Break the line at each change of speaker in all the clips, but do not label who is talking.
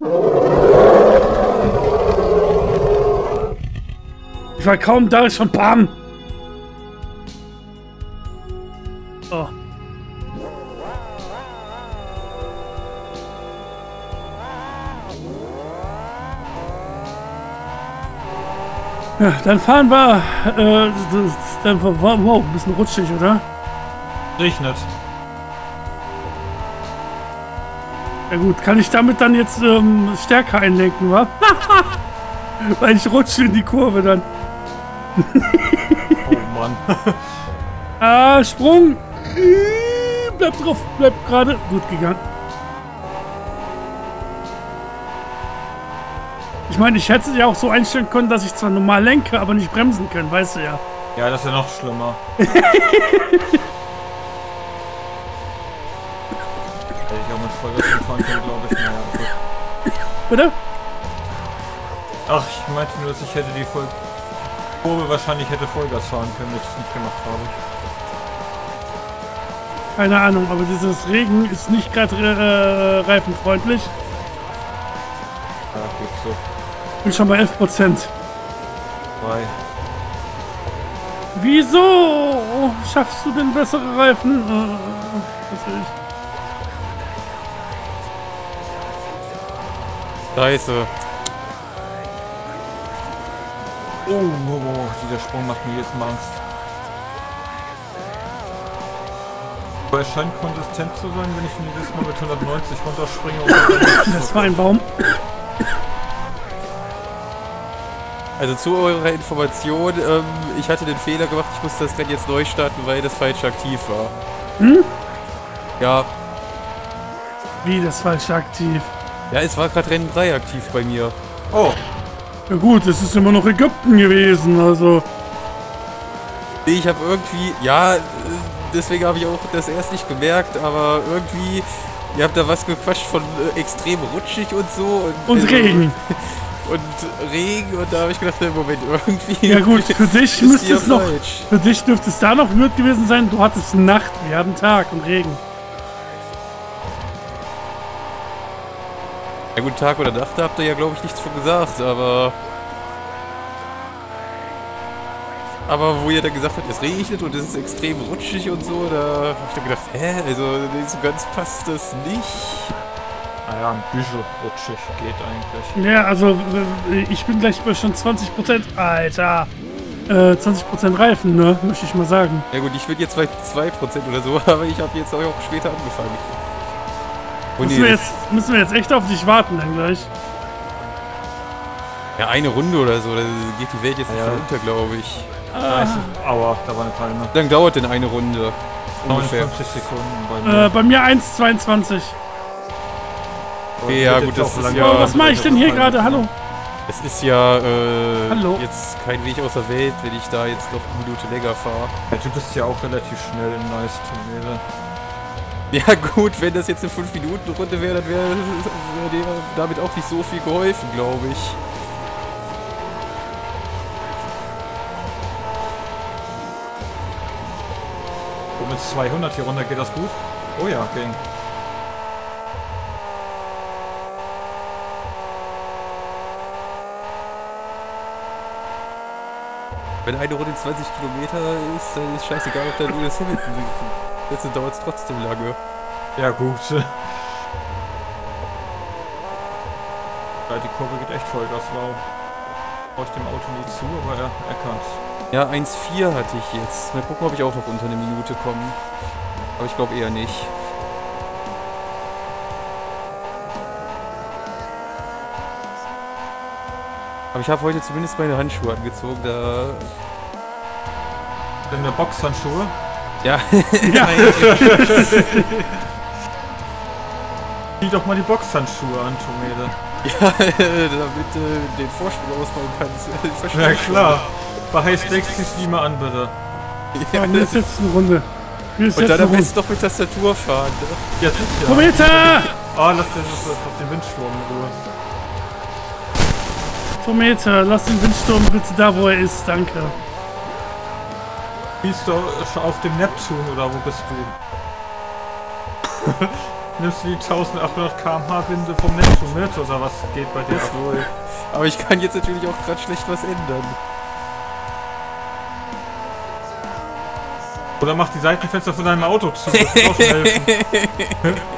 Ich war kaum da, ist schon bam. Oh. Ja, dann fahren wir. Äh, das, dann wow, ein bisschen rutschig, oder?
Regnet.
Ja gut, kann ich damit dann jetzt ähm, stärker einlenken, wa? Weil ich rutsche in die Kurve dann.
Oh Mann.
ah, Sprung! Bleib drauf, bleib gerade. Gut gegangen. Ich meine, ich hätte ja auch so einstellen können, dass ich zwar normal lenke, aber nicht bremsen kann, weißt du ja.
Ja, das ist ja noch schlimmer. Können, glaube ich. Gut.
Bitte?
Ach, ich meinte nur, dass ich hätte die Voll Kurve wahrscheinlich hätte Vollgas fahren können, wenn ich es nicht gemacht habe.
Keine Ahnung, aber dieses Regen ist nicht gerade äh, reifenfreundlich.
Ja, gut so.
Bin schon bei 11 Prozent. Wieso schaffst du denn bessere Reifen? Äh,
Scheiße.
Oh, oh, oh, dieser Sprung macht mir jetzt mal Angst. Aber es scheint konsistent zu sein, wenn ich jedes Mal mit 190 runterspringe.
Das war ein Baum.
Also zu eurer Information, ähm, ich hatte den Fehler gemacht, ich musste das Rennen jetzt neu starten, weil das falsch aktiv war.
Hm?
Ja,
Wie das falsch aktiv.
Ja, es war gerade Rennen 3 aktiv bei mir.
oh,
Ja gut, es ist immer noch Ägypten gewesen, also.
Ich habe irgendwie, ja, deswegen habe ich auch das erst nicht gemerkt, aber irgendwie, ihr habt da was gequatscht von äh, extrem rutschig und so. Und,
Und
äh,
Regen.
Und Regen und da habe ich gedacht, Moment, irgendwie.
Ja gut, für dich müsste es noch. Für dich dürfte es da noch blöd gewesen sein. Du hattest Nacht, wir hatten Tag und Regen.
Ja gut, Tag oder Nacht, da habt ihr ja glaube ich nichts von gesagt, aber... Aber wo ihr dann gesagt habt, es regnet und es ist extrem rutschig und so, da habe ich dann gedacht, hä, also so ganz passt das nicht.
naja, ein bisschen rutschig geht eigentlich.
Ja, also äh, ich bin gleich bei schon 20%. Alter. Äh, 20% Reifen, ne? Möchte ich mal sagen.
Ja gut, ich bin jetzt bei 2% oder so, aber ich habe jetzt auch später angefangen.
Müssen
nee,
wir, jetzt, müssen wir jetzt echt auf dich warten dann gleich.
ja, eine Runde oder so, da geht die Welt jetzt nicht
Ja.
von unter, glaube ich.
Nice. Aua, da war eine Palme.
Wie lange dauert denn eine Runde? Ungefähr.
59 Sekunden bei mir.
Äh, bei mir 1,22.
okay, ja, gut, das ist
lange
ja-
Oh, was mache ich denn hier gerade? Hallo?
Es ist ja äh,
Hallo.
jetzt kein Weg aus der Welt, wenn ich da jetzt noch eine Minute länger fahre.
Ja, du bist ja auch relativ schnell in Nice Turniere.
Ja gut, wenn das jetzt eine 5-Minuten-Runde wäre, dann wäre wär dem damit auch nicht so viel geholfen, glaube ich.
Und mit 200 hier runter geht das gut? Oh ja, ging.
Wenn eine Runde 20 Kilometer ist, dann ist scheißegal, ob da Lewis Hamilton Jetzt dauert es trotzdem lange.
Ja, gut. Ja, die Kurve geht echt voll, das war. Brauche ich dem Auto nie zu, aber er, er kann's.
Ja, 1,4 hatte ich jetzt. Mal gucken, ob ich auch noch unter eine Minute komme. Aber ich glaube eher nicht. Aber ich habe heute zumindest meine Handschuhe angezogen, da...
In der Boxhandschuhe.
Ja,
Ja.
Zieh doch mal die Boxhandschuhe an, Tomede.
ja damit äh, den Vorsprung ausbauen kannst.
Ja klar. Bei High Stakes zieh's die mal an, bitte.
Ja, mir ist jetzt eine Runde. Ist
Und
jetzt
dann am besten doch mit Tastatur fahren. Ne?
Ja, sicher.
Tometer!
Ah, lass den, lass, lass den Windsturm in Ruhe.
Tometer, lass den Windsturm bitte da, wo er ist. Danke.
Bist du schon auf dem Neptun oder wo bist du? Nimmst du die 1800 km/h Winde vom Netto mit oder was geht bei dir ab?
Wohl. Aber ich kann jetzt natürlich auch gerade schlecht was ändern.
Oder mach die Seitenfenster von deinem Auto zu. Das auch helfen.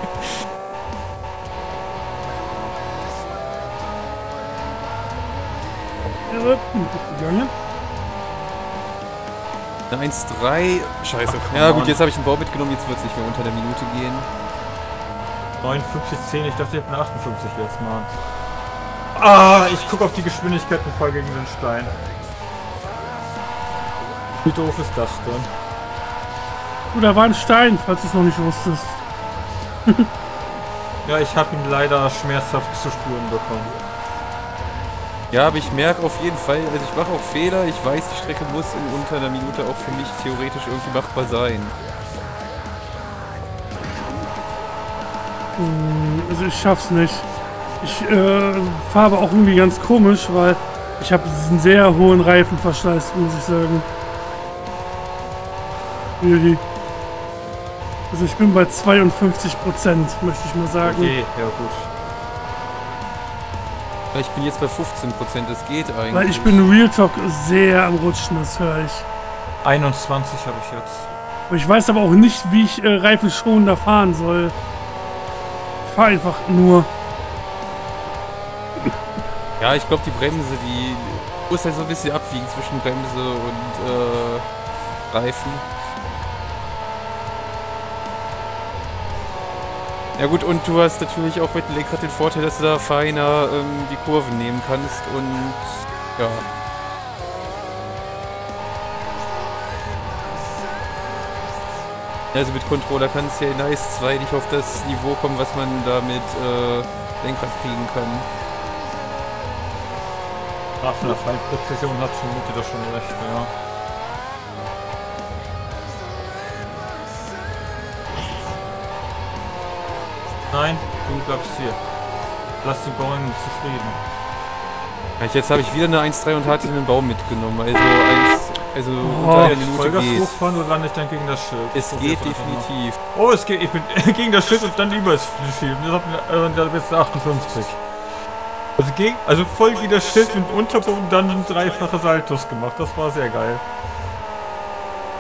Eine 1-3. Scheiße.
Ach,
ja gut, jetzt habe ich einen Bau mitgenommen, jetzt wird es nicht mehr unter der Minute gehen.
59,10, ich dachte, ich hätte eine 58 jetzt, Mann. Ah, ich guck auf die Geschwindigkeit und fall gegen den Stein. Wie doof ist das denn?
Du, da war ein Stein, falls du es noch nicht wusstest.
Ja, ich habe ihn leider schmerzhaft zu spüren bekommen.
Ja, aber ich merke auf jeden Fall, also ich mache auch Fehler, ich weiß, die Strecke muss in unter einer Minute auch für mich theoretisch irgendwie machbar sein.
Hm, Also ich schaff's nicht. Ich äh, fahre aber auch irgendwie ganz komisch, weil ich habe diesen sehr hohen Reifenverschleiß, muss ich sagen. Really. Also ich bin bei 52 Prozent, möchte ich mal sagen.
Okay, ja gut.
Ich bin jetzt bei 15%, das geht eigentlich.
Weil ich bin Real Talk sehr am Rutschen, das höre ich.
21 habe ich jetzt.
Ich weiß aber auch nicht, wie ich äh, reifenschonender fahren soll. Ich fahre einfach nur.
Ja, ich glaube, die Bremse, die muss halt so ein bisschen abwiegen zwischen Bremse und äh, Reifen. Ja gut, und du hast natürlich auch mit dem Lenkrad den Vorteil, dass du da feiner ähm, die Kurven nehmen kannst und ja. Also mit Controller kannst du ja in Ice 2 nicht auf das Niveau kommen, was man da mit äh, Lenkrad kriegen kann.
Ah, von der Fallpräzision hat Schmiede da schon recht, ja. Nein, du bleibst hier. Lass die Bäume zufrieden.
Ja, Jetzt habe ich wieder eine 1-3 und hatte einen Baum mitgenommen. Also, eins, also unter einer Minute geht.
hochfahren oder lande ich dann gegen das Schild?
Es
Probier's
geht definitiv.
Oh, es geht. Ich bin gegen das Schild und dann über das Schild. Das hat mir, äh, da bist du 58. Also, gegen, also voll gegen das Schild mit Unterboden dann ein dreifache Saltos gemacht. Das war sehr geil.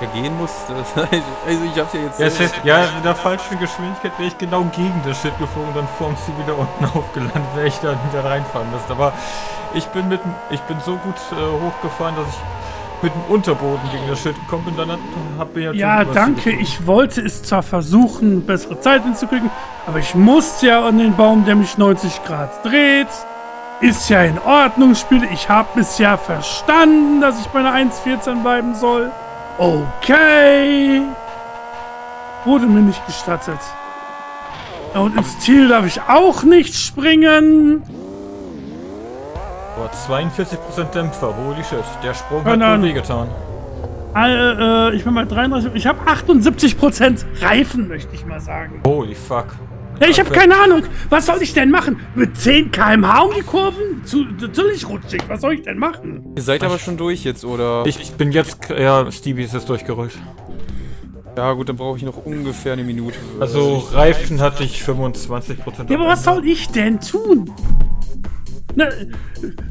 Ja, gehen musste. Also ich hab's ja jetzt.
Ja, es heißt, ja, mit der falschen Geschwindigkeit wäre ich genau gegen das Schild geflogen und dann vorm Ziel wieder unten aufgelandet, wäre ich da wieder reinfahren müsste. Aber ich bin mit dem- ich bin so gut äh, hochgefahren, dass ich mit dem Unterboden gegen das Schild gekommen bin. Dann habe ich ja
Ja, danke. Ich wollte es zwar versuchen, bessere Zeit hinzukriegen, aber ich musste ja an den Baum, der mich 90 Grad dreht. Ist ja in Ordnung, Spiele. Ich habe es ja verstanden, dass ich bei einer 1.14 bleiben soll. Okay. Wurde mir nicht gestattet. Ja, Und ins Ziel darf ich auch nicht springen.
Boah, 42% Dämpfer, holy shit. Der Sprung
Keine
hat
Ahnung.
wehgetan.
Äh, äh, ich bin bei 33. Ich habe 78% Reifen, möchte ich mal sagen.
Holy fuck.
Ja, ich habe keine Ahnung. Was soll ich denn machen? Mit 10 km/h um die Kurven? Zu, natürlich rutschig. Was soll ich denn machen?
Ihr seid aber schon durch jetzt, oder?
Ich, ich bin jetzt, ja, Stevie ist jetzt durchgerollt.
ja gut, dann brauche ich noch ungefähr eine Minute.
Also Reifen hatte ich 25%.
Ja, aber was soll ich denn tun? Na,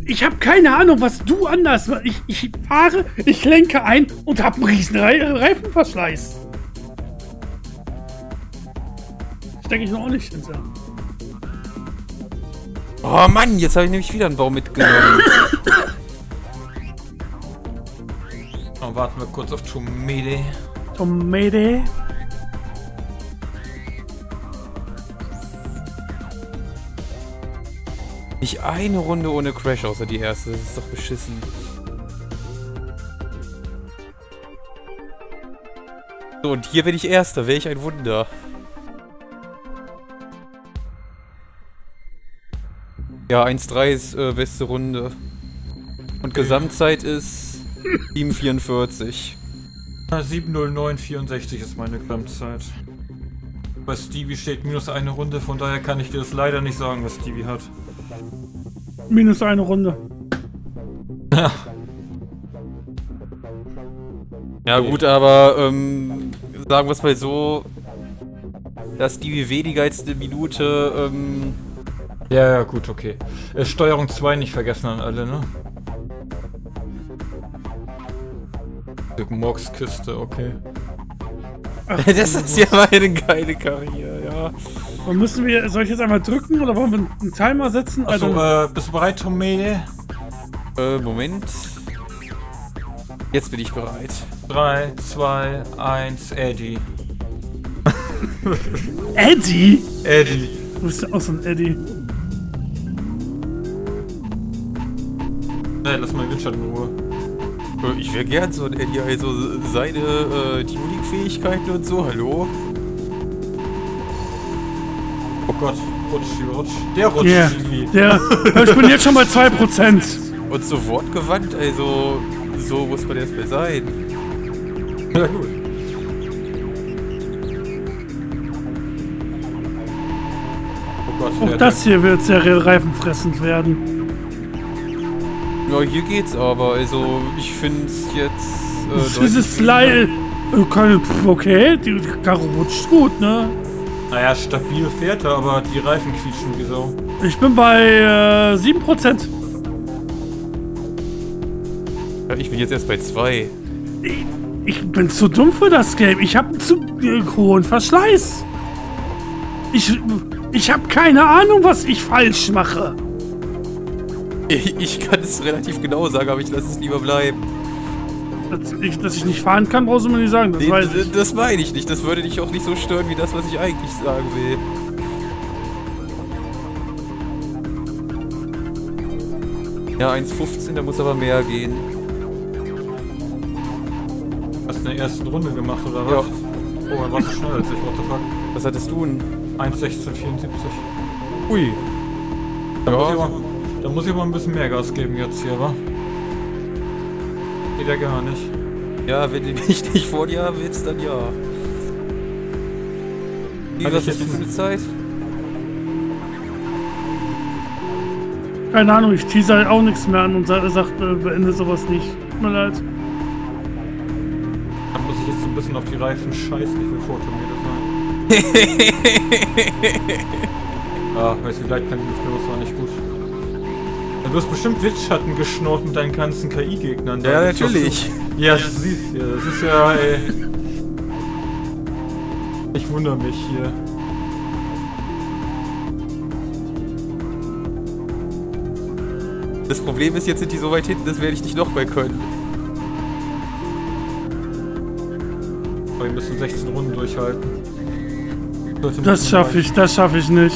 ich habe keine Ahnung, was du anders machst. Ich, ich fahre, ich lenke ein und habe einen riesen Re Reifenverschleiß. Stecke ich noch auch nicht hinter.
Oh Mann, jetzt habe ich nämlich wieder einen Baum mitgenommen.
Dann warten wir kurz auf Tomede.
Tomate.
Nicht eine Runde ohne Crash, außer die erste. Das ist doch beschissen. So, und hier bin ich Erster. Welch ein Wunder. Ja, 1-3 ist äh, beste Runde. Und Gesamtzeit ist 7,44.
Na, 70964 ist meine Gesamtzeit. Bei Stevie steht minus eine Runde, von daher kann ich dir das leider nicht sagen, was Stevie hat.
Minus eine Runde.
Ja gut, aber ähm, sagen wir es mal so. dass die weniger als eine Minute, ähm,
Ja, ja, gut, okay. Äh, Steuerung 2 nicht vergessen an alle, ne? Morgskiste, okay.
das ist ja mal eine geile Karriere, ja.
Und müssen wir, soll ich jetzt einmal drücken oder wollen wir einen Timer setzen?
Achso,
Also,
äh, bist du bereit, Tomé?
Äh, Moment. Jetzt bin ich bereit.
3, 2, 1, Eddie.
Eddie?
Eddie.
Du bist ja auch so ein Eddie.
Nee, lass mal den Windschatten in Ruhe.
Äh, Ich wäre gern so ein Eddie, also seine äh, Tuning-Fähigkeiten und so, hallo?
Oh Gott, rutsch, rutsch. Der rutscht
Yeah.
irgendwie.
Der, ich bin jetzt schon bei 2%.
Und so wortgewandt, also so muss man erstmal sein.
Ja, gut. Oh Gott,
Auch das hier wird sehr reifenfressend werden.
Ja, hier geht's aber, also ich find's jetzt. Äh,
Dieses
deutlich
Slide. äh, Okay, die Karre rutscht gut, ne?
Naja, stabil fährt er, aber die Reifen quietschen wie Sau.
Ich bin bei äh, 7%.
Ja, ich bin jetzt erst bei zwei.
Ich, ich bin zu dumm für das Game. Ich habe zu äh, hohen Verschleiß. Ich, ich habe keine Ahnung, was ich falsch mache.
Ich, ich kann es relativ genau sagen, aber ich lasse es lieber bleiben.
Dass ich, dass ich nicht fahren kann, brauchst du mir nicht sagen. Das
Nee,
weiß ich.
das meine ich nicht. Das würde dich auch nicht so stören, wie das, was ich eigentlich sagen will. Ja, 1,15, da muss aber mehr gehen.
Hast du in der ersten Runde gemacht, oder
Ja.
was? Oh, dann warst du schneller als ich, what the fuck.
Was hattest du denn?
1,1674.
Ui.
Da, muss ich
Ja,
aber, da muss ich aber ein bisschen mehr Gas geben jetzt hier, wa? Geht ja gar nicht.
ja wenn du mich nicht vor dir haben willst, dann ja. Wie, was du
jetzt-
für Zeit?
Keine Ahnung, ich tease halt auch nichts mehr an und sa- sagt, äh, beende sowas nicht. Tut mir leid.
Dann muss ich jetzt so ein bisschen auf die Reifen scheißen, ich will Fotometer sein. ah, weißt du, gleich kann ich nicht los, war nicht gut. Du hast bestimmt Windschatten geschnurrt mit deinen ganzen KI-Gegnern.
Ja, natürlich.
Ja, das siehst du. Das ist ja, ey. Ich wundere mich hier.
Das Problem ist, jetzt sind die so weit hinten, das werde ich nicht noch mal können.
Aber wir müssen 16 Runden durchhalten.
Das schaffe ich, das schaffe ich nicht.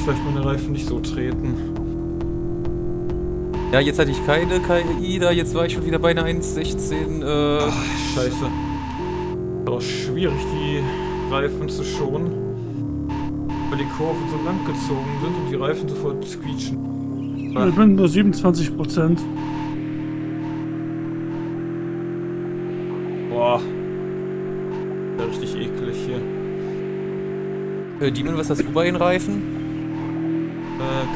Vielleicht meine Reifen nicht so treten.
Ja, jetzt hatte ich keine KI da, jetzt war ich schon wieder bei einer 1,16. Äh,
Scheiße. Doch schwierig, die Reifen zu schonen. Weil die Kurven so lang gezogen sind und die Reifen sofort quietschen.
Ich bin nur 27%.
Boah. Ja, richtig eklig hier.
äh, Demon, was hast du bei den Reifen?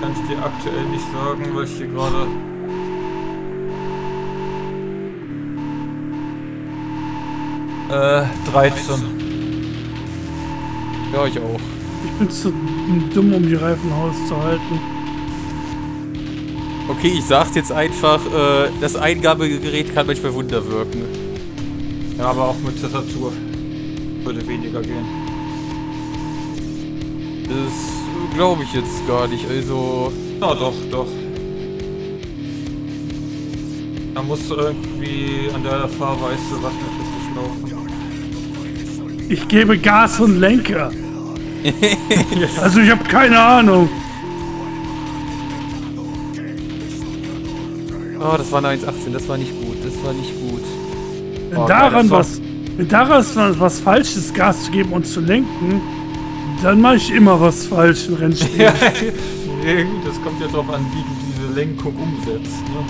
Kann ich dir aktuell nicht sagen, weil ich hier gerade. Äh, 13.
Ja, ich auch.
Ich bin zu dumm, um die Reifen auszuhalten.
Okay, ich sag's jetzt einfach, äh, das Eingabegerät kann manchmal Wunder wirken.
Ja, aber auch mit Tastatur. Würde weniger gehen.
Das glaube ich jetzt gar nicht, also...
Na doch, doch. Da musst du irgendwie an der Fahrweise richtig laufen.
Ich gebe Gas und lenke. Also ich habe keine Ahnung.
Oh, das war eine 1,18, das war nicht gut, das war nicht gut.
Wenn
Oh,
daran
geil, das
was, wenn daran was, was Falsches Gas zu geben und zu lenken, dann mache ich immer was falsch in Rennspielen.
Ja, ja gut, das kommt ja drauf an, wie du diese Lenkung umsetzt, ne?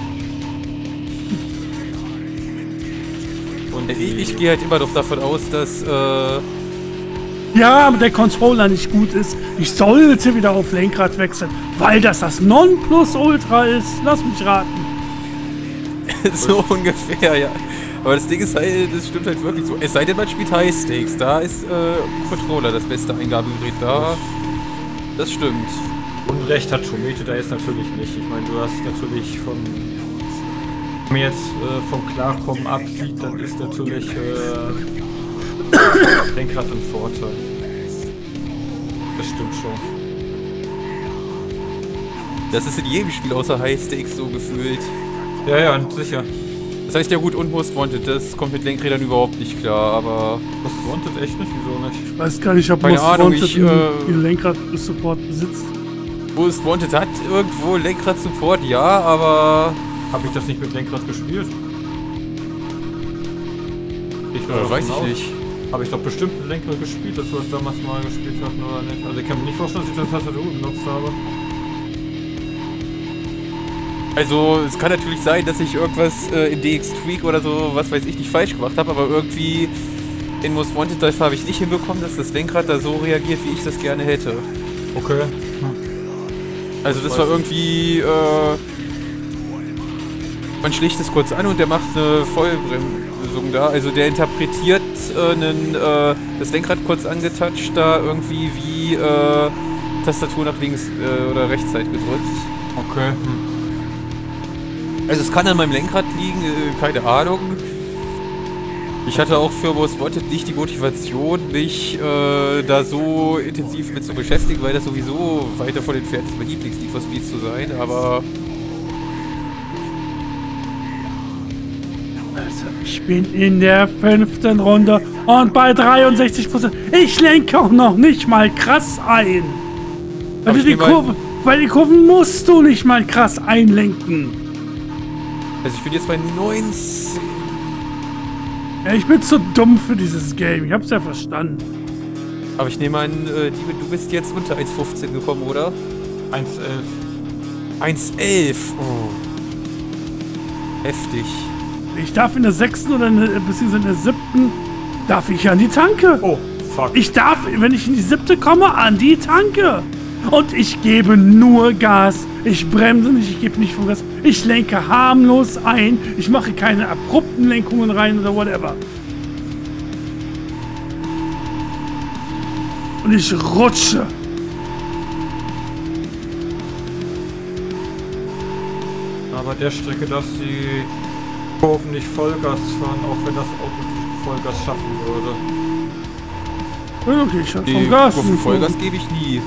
Und
Ich, ich gehe halt immer noch davon aus, dass, äh,
Ja, aber der Controller nicht gut ist. Ich sollte wieder auf Lenkrad wechseln, weil das das Nonplusultra ist. Lass mich raten.
so ungefähr, ja. Aber das Ding ist halt, das stimmt halt wirklich so. Es sei denn, man spielt High Stakes. Da ist äh, Controller das beste Eingabegerät. Da, das stimmt.
Unrecht hat Tomete da jetzt natürlich nicht. Ich meine, du hast natürlich von. Wenn man jetzt äh, vom Klarkommen absieht, dann ist natürlich äh, Lenkrad ein Vorteil. Das stimmt schon.
Das ist in jedem Spiel außer High Stakes so gefühlt.
Ja, ja, sicher.
Das heißt ja gut, und Most Wanted, das kommt mit Lenkrädern überhaupt nicht klar, aber...
Most Wanted echt nicht? Wieso nicht?
Ich weiß gar nicht, ob
Keine
Most
Ahnung,
Wanted
ich, äh,
Lenkrad-Support besitzt.
Most Wanted hat irgendwo Lenkrad-Support, ja, aber...
Habe ich das nicht mit Lenkrad gespielt? Ich
Äh, weiß ich nicht.
Habe ich doch bestimmt mit Lenkrad gespielt, dass wir das damals mal gespielt hatten, oder nicht? Also ich kann mir nicht vorstellen, dass ich das Tastatur benutzt habe.
Also, es kann natürlich sein, dass ich irgendwas äh, in DX Tweak oder so, was weiß ich, nicht falsch gemacht habe, aber irgendwie in Most Wanted das habe ich nicht hinbekommen, dass das Lenkrad da so reagiert, wie ich das gerne hätte.
Okay.
Also das war irgendwie, äh, man schlägt es kurz an und der macht eine Vollbremsung da. Also der interpretiert äh, einen, äh, das Lenkrad kurz angetoucht da irgendwie wie äh, Tastatur nach links äh, oder rechtszeit gedrückt.
Okay. Hm.
Also es kann an meinem Lenkrad liegen, äh, keine Ahnung. Ich hatte auch für Most Wanted nicht die Motivation, mich äh, da so intensiv mit zu beschäftigen, weil das sowieso weit davon entfernt ist, mein Lieblings-Need for Speed zu sein, aber
Also, ich bin in der fünften Runde und bei 63%. Ich lenke auch noch nicht mal krass ein. Weil, die Kurve, weil die Kurven musst du nicht mal krass einlenken.
Also ich bin jetzt bei 19.
Ja, ich bin zu dumm für dieses Game. Ich hab's ja verstanden.
Aber ich nehme an, äh, Diebe, du bist jetzt unter 1,15 gekommen, oder?
1,11.
1,11. Oh. Heftig.
Ich darf in der sechsten oder in der, beziehungsweise in der siebten darf ich an die Tanke.
Oh, fuck.
Ich darf, wenn ich in die siebte komme, an die Tanke. Und ich gebe nur Gas. Ich bremse nicht, ich gebe nicht vom Gas. Ich lenke harmlos ein. Ich mache keine abrupten Lenkungen rein oder whatever. Und ich rutsche.
Aber der Strecke darfst du die Kurven nicht Vollgas fahren, auch wenn das Auto Vollgas schaffen würde.
Okay, ich hab
Die
vom Gas.
Kurven Vollgas gebe ich nie.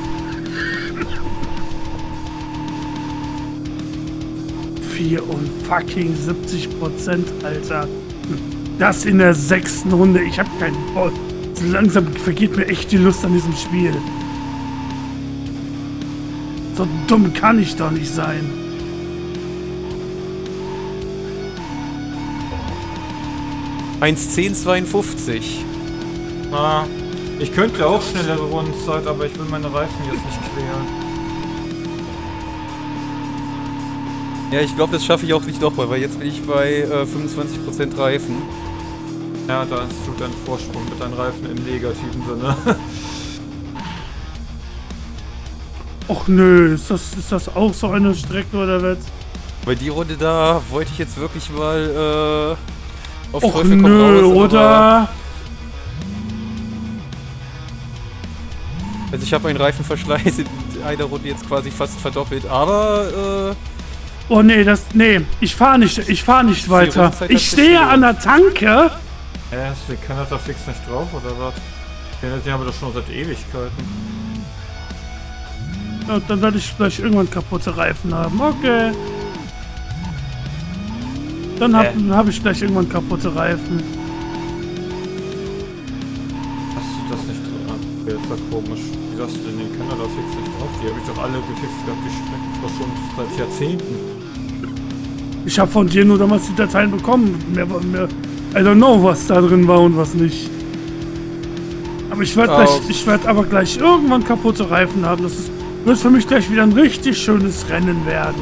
Fucking 70 Prozent, Alter. Das in der sechsten Runde. Ich hab keinen Bock. So langsam vergeht mir echt die Lust an diesem Spiel. So dumm kann ich doch nicht sein.
Eins 1,1052.
Ah, ich könnte auch schnellere Rundenzeit, aber ich will meine Reifen jetzt nicht quälen.
Ja, ich glaube, das schaffe ich auch nicht nochmal, weil jetzt bin ich bei äh, 25% Reifen.
Ja, da ist du dein Vorsprung mit deinen Reifen im negativen Sinne.
Och nö, ist das, ist das auch so eine Strecke oder was?
Bei die Runde da wollte ich jetzt wirklich mal äh, auf
Och
Teufel komm
nö,
raus,
oder?
Also ich habe meinen Reifenverschleiß in einer Runde jetzt quasi fast verdoppelt, aber
Oh nee, das. Nee, ich fahr nicht, ich fahr nicht weiter. Ich stehe an der Tanke.
Ja, ist der Kanada fix nicht drauf, oder was? Den, den haben wir doch schon seit Ewigkeiten.
Und dann werde ich vielleicht irgendwann kaputte Reifen haben. Okay. Dann habe
Äh.
hab ich gleich irgendwann kaputte Reifen.
Hast du das nicht drin? Ah, okay, das war komisch. Wie hast du denn den Kanada fix nicht drauf? Die habe ich doch alle gefixt gehabt, die Strecken. Das schon seit Jahrzehnten.
Ich habe von dir nur damals die Dateien bekommen. Mehr, mehr, I don't know, was da drin war und was nicht. Aber ich werde
Oh.
gleich, ich werde aber gleich irgendwann kaputte Reifen haben. Das ist, wird für mich gleich wieder ein richtig schönes Rennen werden.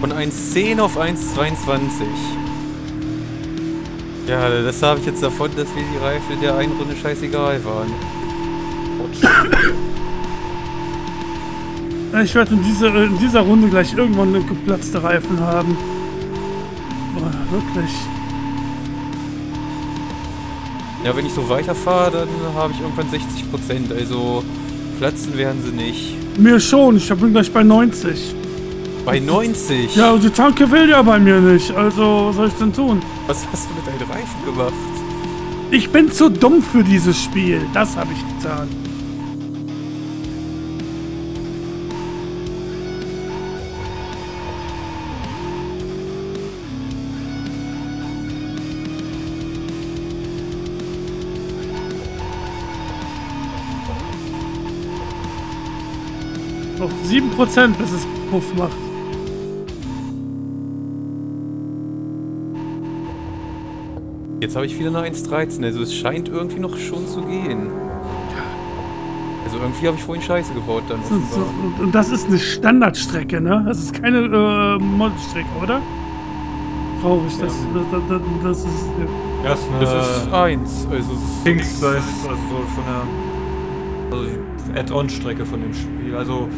von 1,10 auf 1,22. Ja, das habe ich jetzt davon, dass mir die Reifen in der einen Runde scheißegal waren.
Ich werde in, diese, in dieser Runde gleich irgendwann eine geplatzte Reifen haben. Wirklich.
Ja, wenn ich so weiterfahre, dann habe ich irgendwann 60 Prozent. Also platzen werden sie nicht.
Mir schon, ich bin gleich bei 90.
Bei 90?
Ja, und die Tanke will ja bei mir nicht. Also, was soll ich denn tun?
Was hast du mit deinen Reifen gemacht?
Ich bin zu dumm für dieses Spiel. Das habe ich getan. 7%, bis es Puff macht.
Jetzt habe ich wieder eine 1.13, also es scheint irgendwie noch schon zu gehen. Also irgendwie habe ich vorhin Scheiße gebaut dann.
Das ist so, und- und das ist eine Standardstrecke, ne? Das ist keine äh, Modstrecke, oder? Traurig, das, das, das, das ist. Ja.
Ja, ist eine
Das ist 1, also es ist
Dings, das ist also von der also die Add-on-Strecke von dem Spiel, also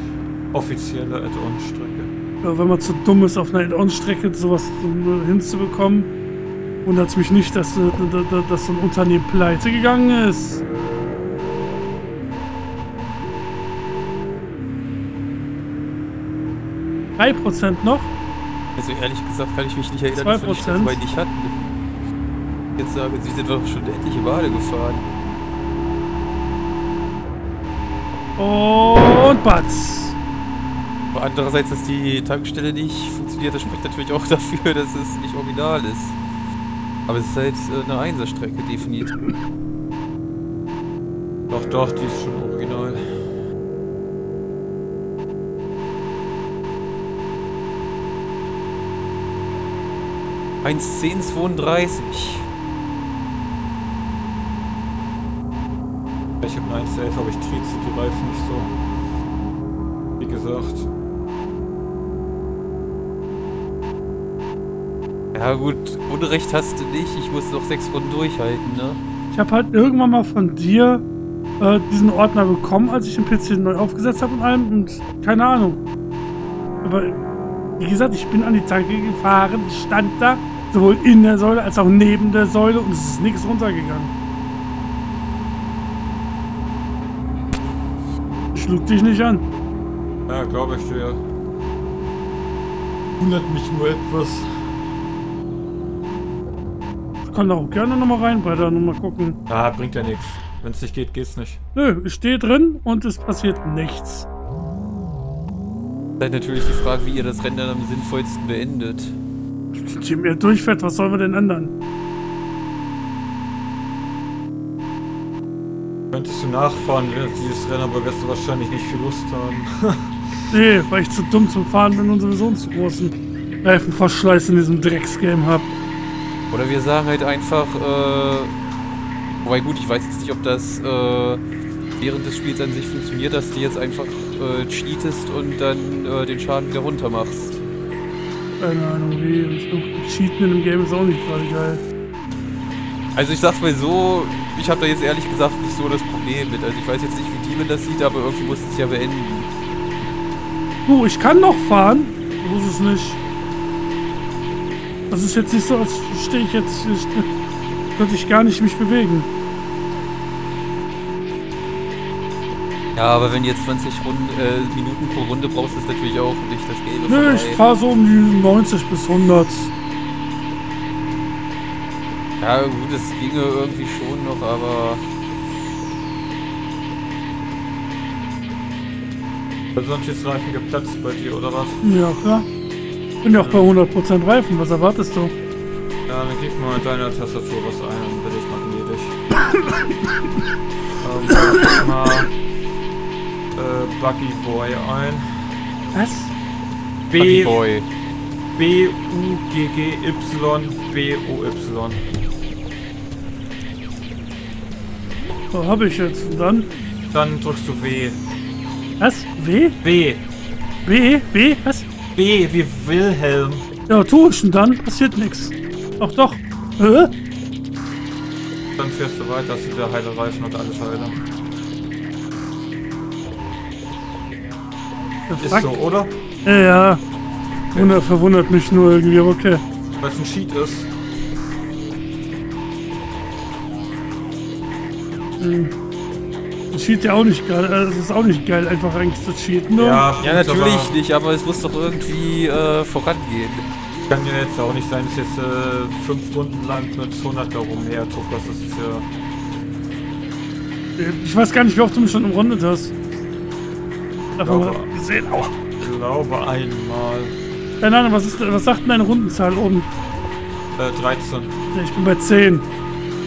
offizielle Add-on-Strecke.
Ja, wenn man zu dumm ist, auf einer Add-on-Strecke sowas hinzubekommen, wundert es mich nicht, dass, äh, da- da- dass so ein Unternehmen pleite gegangen ist. Drei Prozent noch?
Also ehrlich gesagt kann ich mich nicht erinnern, dass wir nicht so weit nicht hatten. Jetzt sagen sie, sind doch schon etliche Male gefahren.
Und Batz.
Andererseits, dass die Tankstelle nicht funktioniert, das spricht natürlich auch dafür, dass es nicht original ist. Aber es ist halt äh, eine Einserstrecke, definitiv.
Doch, doch, die ist schon original.
Eins 1032.
Ich habe eine 1.11, aber ich trieze die Reifen nicht so. Wie gesagt.
Ja gut, Unrecht hast du nicht. Ich muss noch sechs Runden durchhalten, ne?
Ich habe halt irgendwann mal von dir äh, diesen Ordner bekommen, als ich den PC neu aufgesetzt habe und allem und keine Ahnung. Aber wie gesagt, ich bin an die Tanke gefahren, stand da, sowohl in der Säule als auch neben der Säule und es ist nichts runtergegangen. Schlug dich nicht an.
Ja, glaube ich dir. Wundert mich nur etwas.
Ich kann da auch gerne nochmal rein, bei der nochmal gucken.
Ah, bringt ja nichts. Wenn es nicht geht, geht's nicht.
Nö, ich stehe drin und es passiert nichts.
Ist halt natürlich die Frage, wie ihr das Rennen dann am sinnvollsten beendet.
Je mehr durchfährt, was sollen wir denn ändern?
Könntest du nachfahren, während dieses Rennen, aber wirst du wahrscheinlich nicht viel Lust haben.
Nee, weil ich zu dumm zum Fahren bin und sowieso einen zu großen Reifenverschleiß in diesem Drecksgame hab.
Oder wir sagen halt einfach, äh. Wobei gut, ich weiß jetzt nicht, ob das äh, während des Spiels an sich funktioniert, dass du jetzt einfach äh, cheatest und dann äh, den Schaden wieder runter machst.
Keine Ahnung, wie. Das Cheaten in dem Game ist auch nicht gerade geil.
Also ich sag's mal so, ich habe da jetzt ehrlich gesagt nicht so das Problem mit. Also ich weiß jetzt nicht, wie Demon das sieht, aber irgendwie muss es ja beenden.
Du, ich kann noch fahren. Ist es nicht. Das ist jetzt nicht so, als stehe ich jetzt. Ich, könnte ich gar nicht mich bewegen.
Ja, aber wenn du jetzt 20 Runden, äh, Minuten pro Runde brauchst, ist natürlich auch nicht das Gelbe
Nö, ich fahre so um die 90 bis 100.
Ja, gut, es ginge irgendwie schon noch, aber
sonst jetzt Reifen geplatzt bei dir, oder was?
Ja, klar. Bin ja auch bei 100% Reifen. Was erwartest du?
Ja, dann gib mal in deiner Tastatur was ein, dann bin ich magnetisch. ähm, gib mal äh, Buggy Boy ein.
Was?
Buggy
B
Boy.
B U G G Y B O Y.
So, habe ich jetzt. Und dann?
Dann drückst du W.
Was? W?
W.
W? W? Was?
B wie Wilhelm.
Ja, tu ich und dann passiert nichts. Ach doch. Äh?
Dann fährst du weiter, hast wieder heile Reifen und alles heile. Ist
fuck?
so, oder?
Ja, ja. Wunder, verwundert mich nur irgendwie, okay.
weil es ein Cheat ist.
Das cheat ja auch nicht geil. äh, Es ist auch nicht geil, einfach eigentlich zu cheaten. Ne?
Ja,
gut,
natürlich
aber
nicht, aber es muss doch irgendwie äh, vorangehen.
Kann ja jetzt auch nicht sein, dass jetzt äh, fünf Runden lang mit 100 da rumherzuckt. Das ist ja.
Ich weiß gar nicht, wie oft du mich schon umrundet hast. Mal
Aber-
gesehen. Aua.
Ich glaube einmal.
Keine Ahnung, was, ist, was sagt denn deine Rundenzahl oben?
Äh, 13.
Ich bin bei 10.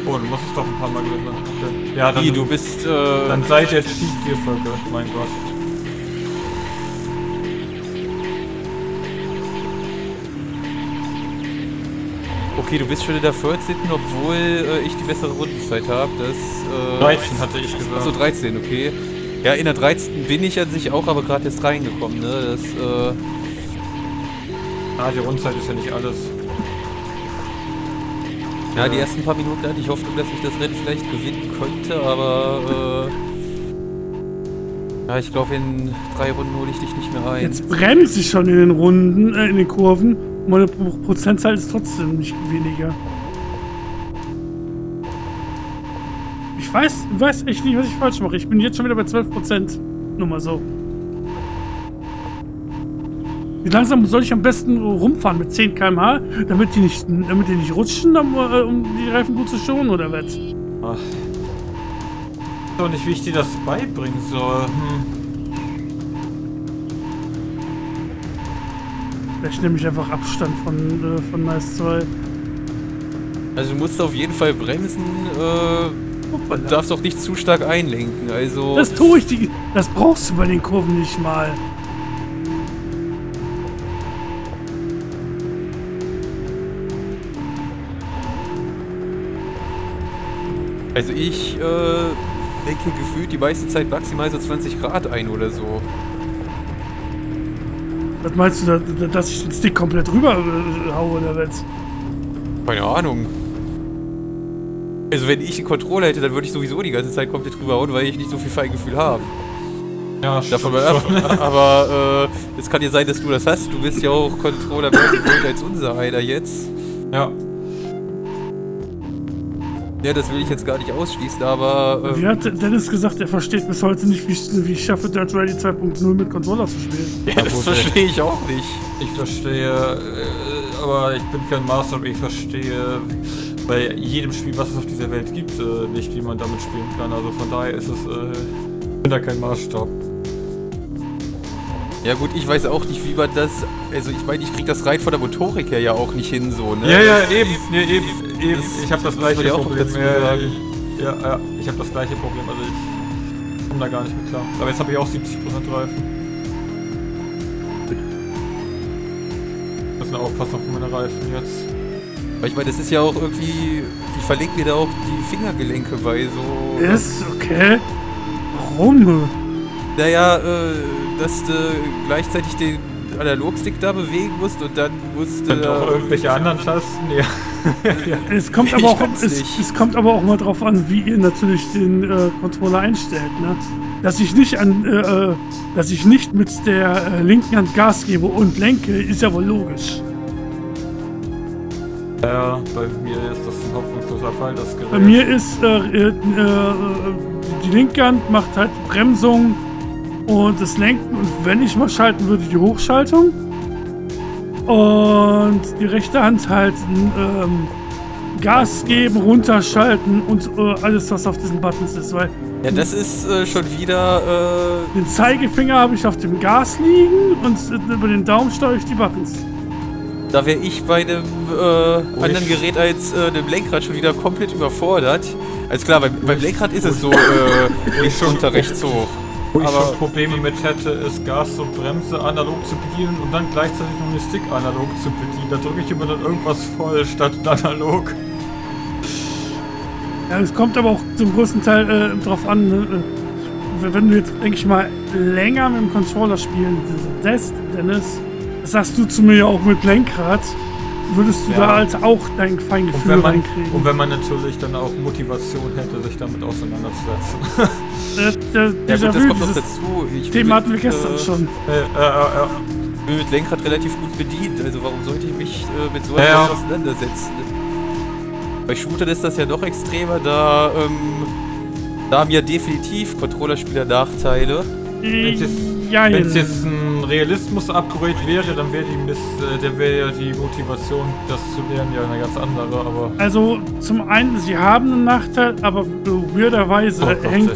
Oh, du musst es doch ein paar Mal gewesen sein. Okay. Ja, dann,
Wie, du bist, äh,
dann seid ihr Cheat Gear Völker. Mein Gott.
okay, du bist schon in der 14., obwohl äh, ich die bessere Rundenzeit habe. Das, äh,
13 hatte ich gesagt.
Achso, 13, okay. Ja, in der 13. bin ich an sich auch, aber gerade jetzt reingekommen, ne? Das, äh,
Ah, die Rundzeit ist ja nicht alles.
Ja, die ersten paar Minuten hatte ich Hoffnung, dass ich das Rennen vielleicht gewinnen könnte, aber, äh, ja, ich glaube, in drei Runden hole ich dich nicht mehr ein.
Jetzt bremse ich schon in den Runden, äh, in den Kurven. Meine Pro- Prozentzahl ist trotzdem nicht weniger. Ich weiß, weiß echt nicht, was ich falsch mache. Ich bin jetzt schon wieder bei 12%. Nur mal so. Wie langsam soll ich am besten rumfahren? Mit 10 km/h? Damit die nicht, damit die nicht rutschen, um, äh, um die Reifen gut zu schonen, oder was?
Ach. Doch nicht, wie ich dir das beibringen soll. Hm.
Vielleicht nehme ich einfach Abstand von, äh, von Nice 2.
Also du musst auf jeden Fall bremsen, äh,
Hoppala.
darfst auch nicht zu stark einlenken, also...
Das tue ich, die, das brauchst du bei den Kurven nicht mal.
Also ich äh, lenke gefühlt die meiste Zeit maximal so 20 Grad ein oder so.
Was meinst du, da- da- dass ich den Stick komplett rüber äh, haue oder was?
Keine Ahnung. Also wenn ich einen Controller hätte, dann würde ich sowieso die ganze Zeit komplett drüber hauen, weil ich nicht so viel Feingefühl habe.
Ja,
Davon mal
stimmt
ab. Aber äh, es kann ja sein, dass du das hast. Du bist ja auch Controller mehr gewöhnt als unser einer jetzt.
Ja.
Ja, das will ich jetzt gar nicht ausschließen, aber
Wie
äh,
hat Dennis gesagt, er versteht bis heute nicht, wie ich, wie ich schaffe, Dirt Rally 2.0 mit Controller zu spielen.
ja, das verstehe ich auch nicht.
Ich verstehe, äh, aber ich bin kein Master, aber ich verstehe bei jedem Spiel, was es auf dieser Welt gibt, äh, nicht, wie man damit spielen kann. Also von daher ist es, äh, ich bin da kein Maßstab.
Ja gut, ich weiß auch nicht, wie man das... Also ich meine, ich krieg das rein von der Motorik her ja auch nicht hin, so, ne?
Ja, ja, eben, ja, eben, eben.
Das-
ich habe das
das
gleiche
man ja auch noch
Problem.
dazu
Ja,
sagen.
ja, ja, ich habe das gleiche Problem. Also ich komme da gar nicht mit klar. Aber jetzt habe ich auch 70% Reifen. Müssen aufpassen auf meine Reifen jetzt.
Weil ich meine, das ist ja auch irgendwie... Ich verlege mir da auch die Fingergelenke bei, so...
Ist okay. Warum?
Naja, äh, dass du gleichzeitig den Analogstick da bewegen musst und dann musst du...
Sind auch irgendwelche anderen Tasten? Ja.
Es kommt aber auch, es, es kommt aber auch mal drauf an, wie ihr natürlich den äh, Controller einstellt, ne? Dass ich nicht an, äh, äh, dass ich nicht mit der äh, linken Hand Gas gebe und lenke, ist ja wohl logisch.
Ja, bei mir ist das ein hoffnungsloser Fall, das Gerät.
Bei mir ist äh, äh, die linke Hand macht halt Bremsung und das Lenken und wenn ich mal schalten würde, die Hochschaltung. Und die rechte Hand halt ähm, Gas geben, runterschalten und äh, alles, was auf diesen Buttons ist. Weil
Ja, das ist äh, schon wieder... Äh,
den Zeigefinger habe ich auf dem Gas liegen und äh, über den Daumen steuere ich die Buttons.
Da wäre ich bei einem äh, anderen Gerät als äh, dem Lenkrad schon wieder komplett überfordert. Also klar, beim, beim Lenkrad ist es so äh, links runter, rechts hoch.
Wo ich
aber-
schon Probleme mit hätte, ist Gas und Bremse analog zu bedienen und dann gleichzeitig noch den Stick analog zu bedienen. Da drücke ich immer dann irgendwas voll statt analog.
Ja, es kommt aber auch zum größten Teil äh, drauf an, ne, äh, wenn du jetzt, denke ich mal, länger mit dem Controller spielen lässt, Dennis, das sagst du zu mir ja auch mit Lenkrad, würdest du
Ja.
da halt auch dein
Und
Feingefühl
wenn, man,
reinkriegen.
und wenn man natürlich dann auch Motivation hätte, sich damit auseinanderzusetzen.
Äh, der
Ja gut, das kommt noch
dieses
dazu. Ich
Thema hatten wir
bin,
gestern
äh,
schon.
äh, äh, äh,
bin mit Lenkrad relativ gut bedient, also warum sollte ich mich äh, mit sowas
Ja, ja.
auseinandersetzen? Bei Shootern ist das ja noch extremer, da, ähm, da haben ja definitiv Controllerspieler Nachteile.
Wenn's jetzt,
ja,
wenn's jetzt ein Realismus-Upgrade wäre, dann wäre die, Miss, äh, dann wäre ja die Motivation, das zu lernen, ja eine ganz andere, aber...
Also zum einen, sie haben einen Nachteil, aber weirderweise
Oh
hängt,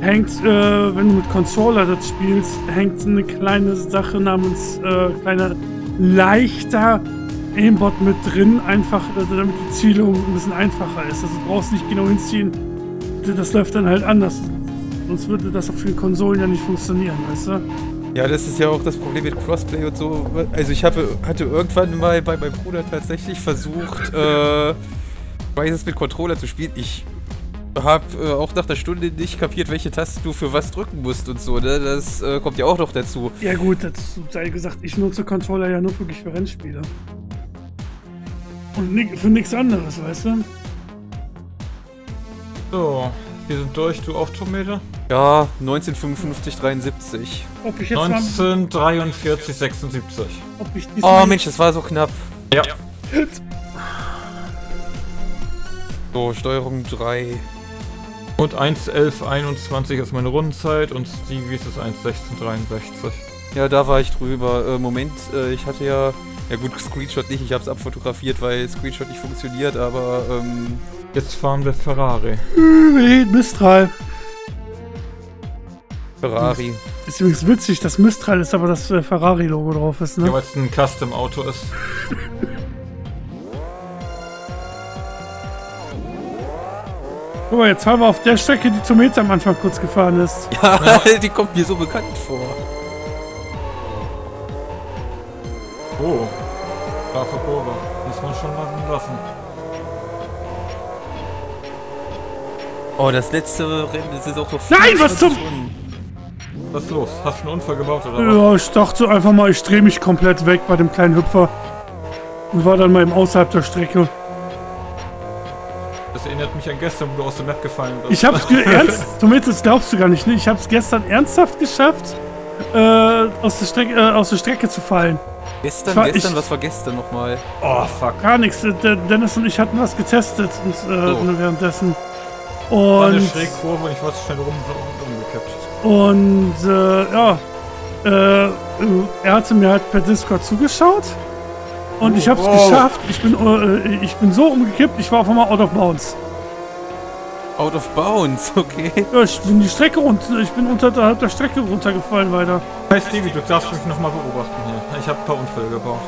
hängt äh, wenn du mit Controller das spielst, hängt eine kleine Sache namens äh, kleiner leichter Aimbot mit drin, einfach äh, damit die Zielung ein bisschen einfacher ist. Also du brauchst nicht genau hinziehen, das läuft dann halt anders. Sonst würde das auf vielen Konsolen ja nicht funktionieren, weißt du?
Ja, das ist ja auch das Problem mit Crossplay und so. Also ich habe, hatte irgendwann mal bei meinem Bruder tatsächlich versucht, äh, Rises mit Controller zu spielen. Ich habe äh, auch nach der Stunde nicht kapiert, welche Taste du für was drücken musst und so, ne? Das äh, kommt ja auch noch dazu.
Ja gut, das sei gesagt, ich nutze Controller ja nur wirklich für Rennspiele. Und ni für nichts anderes, weißt du?
So, wir sind durch, du auch Tomate?
Ja, 1955, 73.
Ob ich jetzt mal,
1943, 76.
ob ich diesmal
Oh Mensch, das war so knapp.
Ja.
So, Steuerung 3.
Und 1.11.21 ist meine Rundenzeit und Stevie's ist 1.16.63.
Ja, da war ich drüber. Äh, Moment, äh, ich hatte ja. Ja gut, Screenshot nicht, ich habe es abfotografiert, weil Screenshot nicht funktioniert, aber ähm,
Jetzt fahren wir Ferrari.
Mistral.
Ferrari.
Ist übrigens witzig, dass Mistral ist, aber das äh, Ferrari-Logo drauf ist,
Ja,
ne?
weil es ein Custom-Auto ist.
Guck mal, jetzt fahren wir auf der Strecke, die zum Metz am Anfang kurz gefahren ist.
Ja, die kommt mir so bekannt vor.
Oh. Scharfe Kurve. Muss man schon machen lassen.
Oh, das letzte Rennen, das ist auch noch
Nein, was zum-
Was ist los? Hast du einen Unfall gebaut oder was?
Ja, ich dachte einfach mal, ich drehe mich komplett weg bei dem kleinen Hüpfer. Und war dann mal eben außerhalb der Strecke.
Erinnert mich an gestern, wo du aus der Map gefallen bist.
Ich hab's ernst, Tomit, das glaubst du gar nicht, ne? Ich hab's gestern ernsthaft geschafft, äh, aus der Strecke, äh, aus der Strecke zu fallen.
Gestern,
Ich war-
gestern,
ich-
was war gestern nochmal?
Oh, fuck.
Gar nichts. äh, Dennis und ich hatten was getestet und, äh,
So.
währenddessen.
War eine
Und,
Schrägkurve und ich war zu schnell rum umgekippt.
und äh, ja, äh, er hatte mir halt per Discord zugeschaut. Und ich hab's
Wow.
geschafft. Ich bin, äh, ich bin so umgekippt, ich war auf einmal out of bounds.
Out of bounds, okay.
Ja, ich bin die Strecke runter, ich bin unterhalb der Strecke runtergefallen weiter.
Hey Stevie, du darfst mich nochmal beobachten hier. Ich habe ein paar Unfälle gebaut.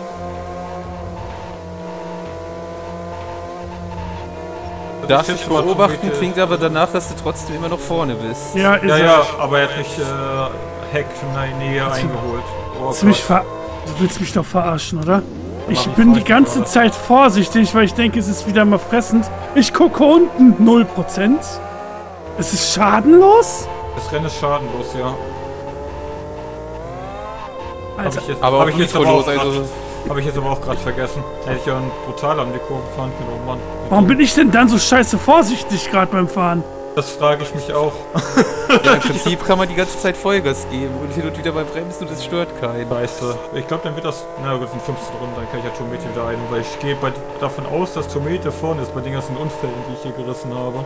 Darfst
Ich
dich
schätze mal,
beobachten, klingt aber danach, dass du trotzdem immer noch vorne bist.
Ja, ist
Ja, ja, aber er hat mich äh, Heck in der Nähe eingeholt. Oh,
du, mich du willst mich doch verarschen, oder? Ich bin
ich
die ganze
oder?
Zeit vorsichtig, weil ich denke, es ist wieder mal fressend. Ich gucke unten 0%. Es ist schadenlos?
Das Rennen ist schadenlos, ja. Hab
Alter,
ich jetzt,
Aber
hab
auch
ich jetzt aber auch
niveaulos, also.
grad- hab ich jetzt aber auch gerade vergessen. Hätte ich ja einen brutal an die Kurve fahren können, oh Mann.
warum bin ich denn dann so scheiße vorsichtig gerade beim Fahren?
Das frage ich mich auch.
Ja, im Prinzip kann man die ganze Zeit Vollgas geben und hin und wieder beim Bremsen und es stört keinen.
Scheiße. Ich glaube, dann wird das. Na gut, in 15 Runden, dann kann ich ja Tomate wieder ein, weil ich gehe davon aus, dass Tomate vorne ist bei den ganzen Unfällen, die ich hier gerissen habe.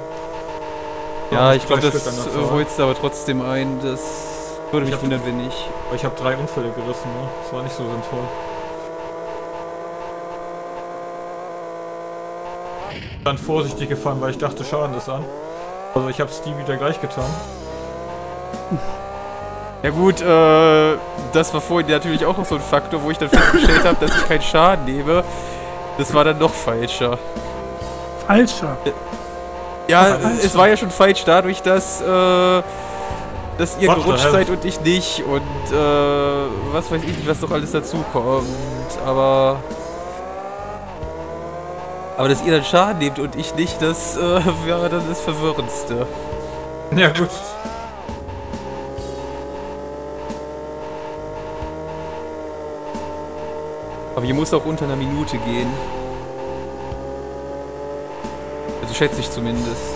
Ja,
Drei
ich glaube, das äh, holst du aber trotzdem ein. Das würde
Ich
mich wundern, wenn nicht.
Weil ich habe drei Unfälle gerissen, ne? Das war nicht so sinnvoll. Dann vorsichtig gefahren, weil ich dachte, Schaden ist an. Also ich habe Stevie wieder gleich getan.
Ja gut, äh, das war vorhin natürlich auch noch so ein Faktor, wo ich dann festgestellt habe, dass ich keinen Schaden nehme. Das war dann noch falscher.
Falscher.
Ja,
Falscher.
es war ja schon falsch dadurch, dass, äh, dass ihr
Warte,
gerutscht seid und ich nicht und, äh, was weiß ich nicht, was noch alles dazu kommt. Aber... Aber dass ihr dann Schaden nehmt und ich nicht, das äh, wäre dann das Verwirrendste.
Ja gut.
Aber hier muss auch unter einer Minute gehen. Also schätze ich zumindest.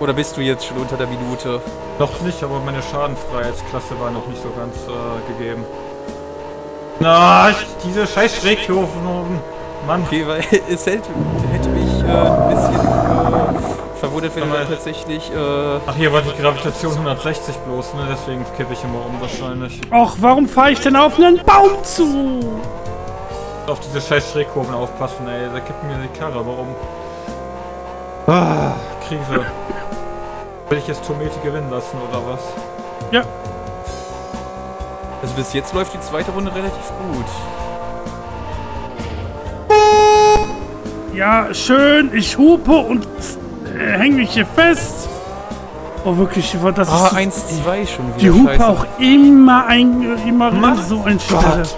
Oder bist du jetzt schon unter der Minute?
Noch nicht, aber meine Schadenfreiheitsklasse war noch nicht so ganz äh, gegeben. Na, diese scheiß Schrägkurven. Mann.
Okay, weil es hätte, hätte mich äh, ein bisschen äh, verwundert, wenn dann tatsächlich... Äh,
Ach, hier war die Gravitation 160 bloß, ne? Deswegen kippe ich immer um wahrscheinlich.
Och, warum fahre ich denn auf einen Baum zu?
Auf diese scheiß Schrägkurven aufpassen, ey. Da kippt mir die Karre, warum? Ah, Krise. Will ich jetzt Tomete gewinnen lassen, oder was?
Ja.
Also bis jetzt läuft die zweite Runde relativ gut.
Ja, schön. Ich hupe und äh, hänge mich hier fest. Oh, wirklich, das
Ah,
ist...
1-2 schon wieder.
die Hupe
scheiße.
auch immer ein, immer
Mann
so ein Stelle.
Gott.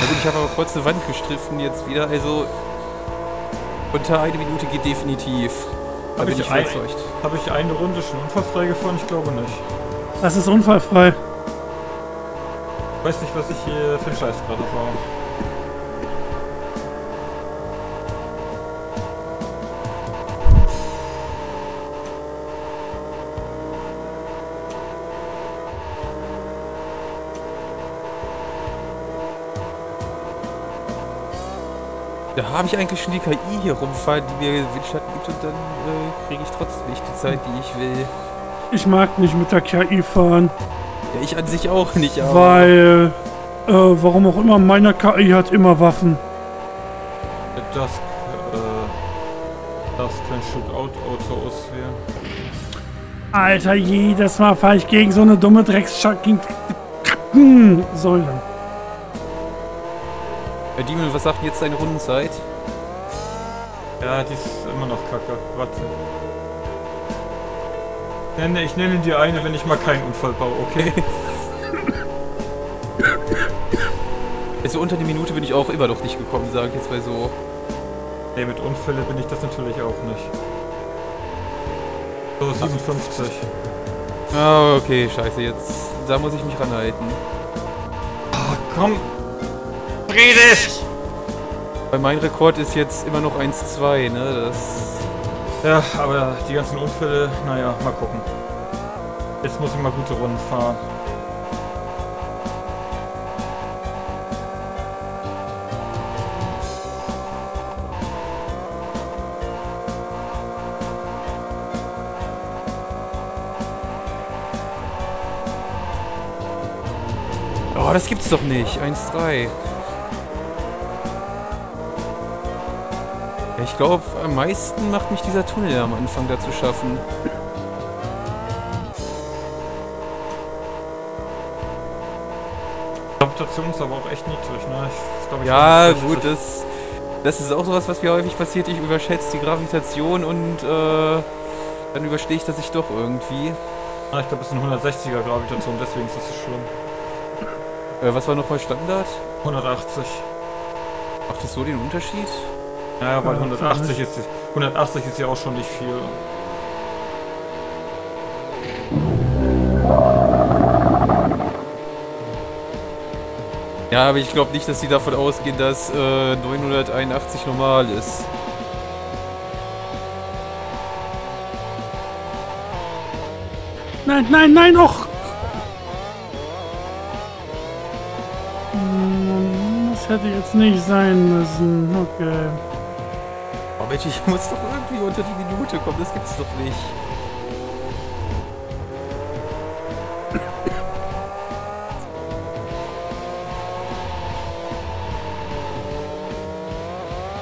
Na gut, ich habe aber kurz eine Wand gestriffen jetzt wieder, also unter eine Minute geht definitiv. Da
Hab
bin
ich
ich
ein-. Habe ich eine Runde schon unfallfrei gefahren? Ich glaube nicht.
Das ist unfallfrei.
Ich weiß nicht, was ich hier für einen Scheiß gerade baue.
Da habe ich eigentlich schon die KI hier rumfahren, die mir Windschatten gibt und dann äh, kriege ich trotzdem nicht die Zeit, die ich will.
Ich mag nicht mit der KI fahren,
Ja, ich an sich auch nicht, aber...
weil... Äh, warum auch immer, meine KI hat immer Waffen.
Das, äh, das kein Shootout-Auto auswählen.
Alter, jedes Mal fahre ich gegen so eine dumme Drecksschacking... Säule.
Herr Demon, was sagt denn jetzt deine Rundenzeit?
Ja, die ist immer noch kacke. Warte. Nenne, ich nenne dir eine, wenn ich mal keinen Unfall baue, okay?
Also unter die Minute bin ich auch immer noch nicht gekommen, sage ich jetzt mal so.
nee, mit Unfälle bin ich das natürlich auch nicht. So, 57.
Ah, okay, scheiße, jetzt... Da muss ich mich ranhalten.
Komm! Friedrich!
Weil mein Rekord ist jetzt immer noch 1-2, ne? Das...
Ja, aber die ganzen Unfälle, naja, mal gucken. Jetzt muss ich mal gute Runden fahren.
Oh, das gibt's doch nicht. 1-3. Ich glaube, am meisten macht mich dieser Tunnel am Anfang dazu schaffen.
Gravitation ist aber auch echt niedrig, ne? Ich, glaub, ich
Ja, gut, das, das ist auch sowas, was mir häufig passiert. Ich überschätze die Gravitation und äh, dann überstehe ich das ich doch irgendwie.
Ah, ich glaube, es ist ein 160er Gravitation, deswegen ist das so schlimm.
Äh, was war nochmal Standard?
180.
Macht das so den Unterschied?
Ja, weil
Ja,
180
vielleicht.
ist, 180 ist ja auch schon nicht viel.
Ja, aber ich glaube nicht, dass sie davon ausgehen, dass äh, 981 normal ist.
Nein, nein, nein, och! Hm, Das hätte jetzt nicht sein müssen. Okay.
Mensch, ich muss doch irgendwie unter die Minute kommen, das gibt's doch nicht.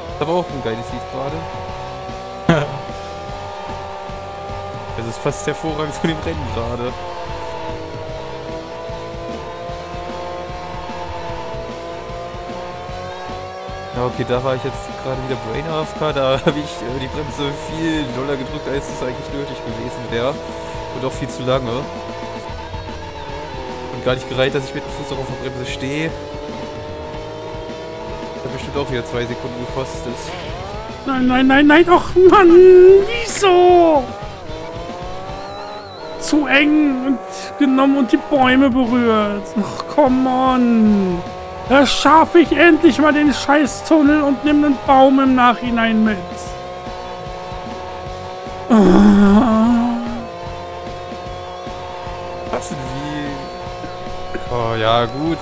Das ist aber auch ein geiles Lied gerade. Es ist fast hervorragend zu dem Rennen gerade. Okay, da war ich jetzt gerade wieder Brain AFK, da habe ich äh, die Bremse viel doller gedrückt, als es eigentlich nötig gewesen wäre. Und auch viel zu lange. Und gar nicht gereicht, dass ich mit dem Fuß auch auf der Bremse stehe. Hat bestimmt auch wieder zwei Sekunden gekostet.
Nein, nein, nein, nein, och Mann! Wieso? Zu eng und genommen und die Bäume berührt. Ach, come on! Da schaffe ich endlich mal den Scheißtunnel und nimm einen Baum im Nachhinein mit.
Was denn wie? Oh ja, gut.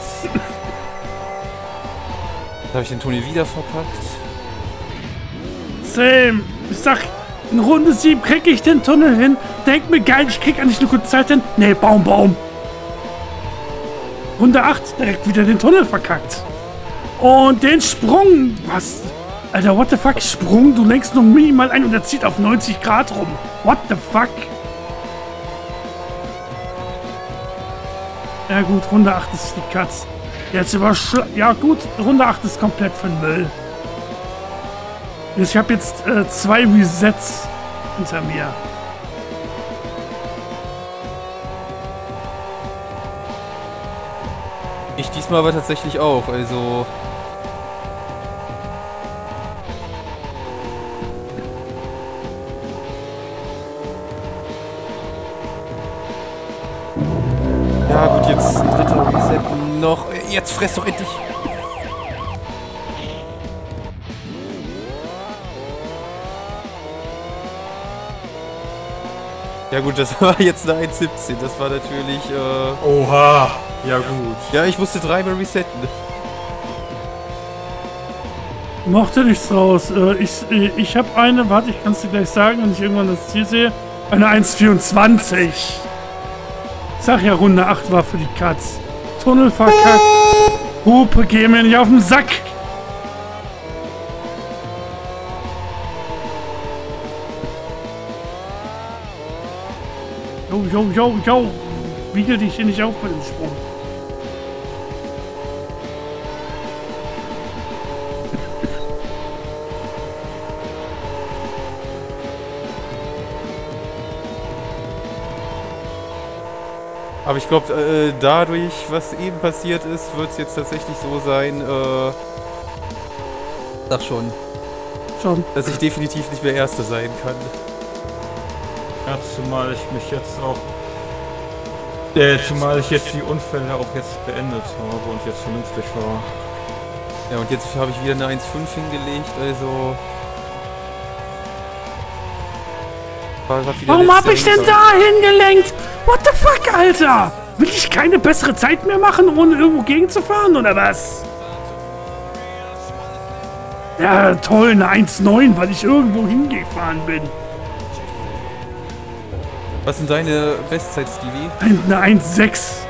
Da habe ich den Tunnel wieder verpackt.
Sam, ich sag, in Runde 7 krieg ich den Tunnel hin. Denk mir geil, ich krieg eigentlich eine gute Zeit hin. Nee, Baum, Baum. Runde 8 direkt wieder den Tunnel verkackt. Und den Sprung. Was? Alter, what the fuck? Sprung, du lenkst nur minimal ein und er zieht auf 90 Grad rum. What the fuck? Ja gut, Runde 8 ist die Katz. Jetzt überschl... Ja gut, Runde 8 ist komplett für den Müll. Ich habe jetzt äh, zwei Resets hinter mir.
Ich diesmal aber tatsächlich auch, also... Ja gut, jetzt dritter Reset noch. Jetzt fress doch endlich. Ja gut, das war jetzt eine 1.17. Das war natürlich... Äh
Oha. Ja gut.
ja, ich musste dreimal resetten.
Macht ja nichts draus. Äh, ich äh, ich habe eine, warte, ich kann es dir gleich sagen, wenn ich irgendwann das Ziel sehe. Eine 1,24. Ich sag ja, Runde 8 war für die Katz. Tunnel verkackt. Hupe, geh mir nicht auf den Sack. Jo, jo, jo, jo. Wiegel dich hier nicht auf bei dem Sprung.
Aber ich glaube, äh, dadurch, was eben passiert ist, wird es jetzt tatsächlich so sein, äh, sag schon,
Schon.
dass ich definitiv nicht mehr Erster sein kann.
Ja, zumal ich mich jetzt auch. Äh, zumal ich jetzt die Unfälle auch jetzt beendet habe und jetzt vernünftig war.
Ja, und jetzt habe ich wieder eine 1,5 hingelegt, also...
Warum
letzter
hab ich denn da hingelenkt? What the fuck, Alter? Will ich keine bessere Zeit mehr machen, ohne irgendwo gegenzufahren, oder was? Ja, toll, eine 1,9, weil ich irgendwo hingefahren bin.
Was sind deine Bestzeit, Stevie?
Eine 1,6.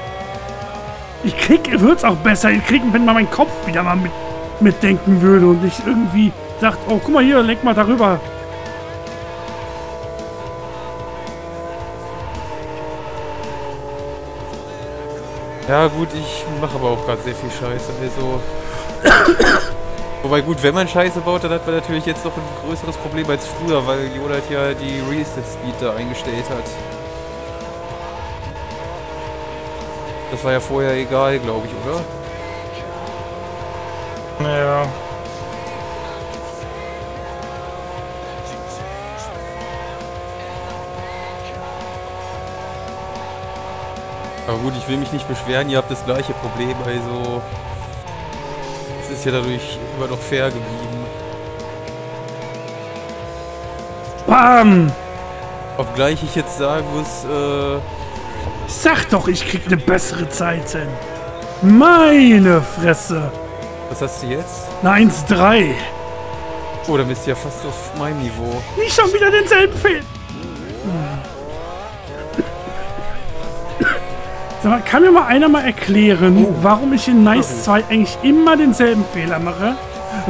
Ich krieg, wird's auch besser ich krieg, wenn mal mein Kopf wieder mal mit, mitdenken würde und nicht irgendwie sagt, oh, guck mal hier, lenk mal darüber.
Ja gut, ich mache aber auch gerade sehr viel Scheiße, also... Wobei gut, wenn man Scheiße baut, dann hat man natürlich jetzt noch ein größeres Problem als früher, weil Jonat ja die Reset-Speed da eingestellt hat. Das war ja vorher egal, glaube ich, oder?
Naja.
Aber gut, ich will mich nicht beschweren, ihr habt das gleiche Problem, also... Ist ja dadurch immer noch fair geblieben.
Bam!
Obgleich ich jetzt sagen muss, äh...
Ich sag doch, ich krieg eine bessere Zeit hin. Meine Fresse.
Was hast du jetzt?
Eine 1,3.
Oh, dann bist du ja fast auf meinem Niveau.
Nicht schon wieder denselben Fehler. Mal, kann mir mal einer mal erklären, warum ich in Nice 2 eigentlich immer denselben Fehler mache?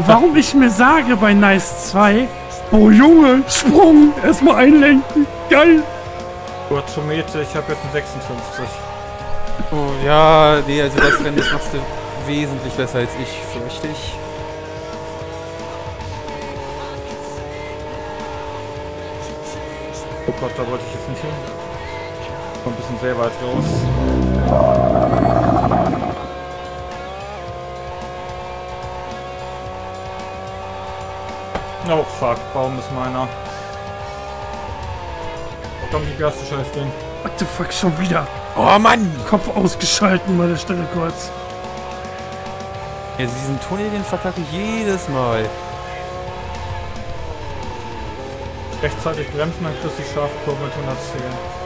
Warum ich mir sage bei Nice 2, oh Junge, Sprung, erstmal einlenken, geil.
Kurzometer, ich habe jetzt einen 56.
Oh, ja, nee, also das Rennen, das machst du wesentlich besser als ich, fürchte ich.
Oh Gott, da wollte ich jetzt nicht hin. War ein bisschen sehr weit raus. Oh fuck, Baum ist meiner. Wo kommt die erste Scheißding?
What the fuck, schon wieder.
Oh Mann!
Kopf ausgeschalten bei der Stelle kurz.
Ja, diesen Tunnel, den verkacke ich jedes Mal.
Rechtzeitig bremsen, dann kriegst du die Scharfkurve mit 110.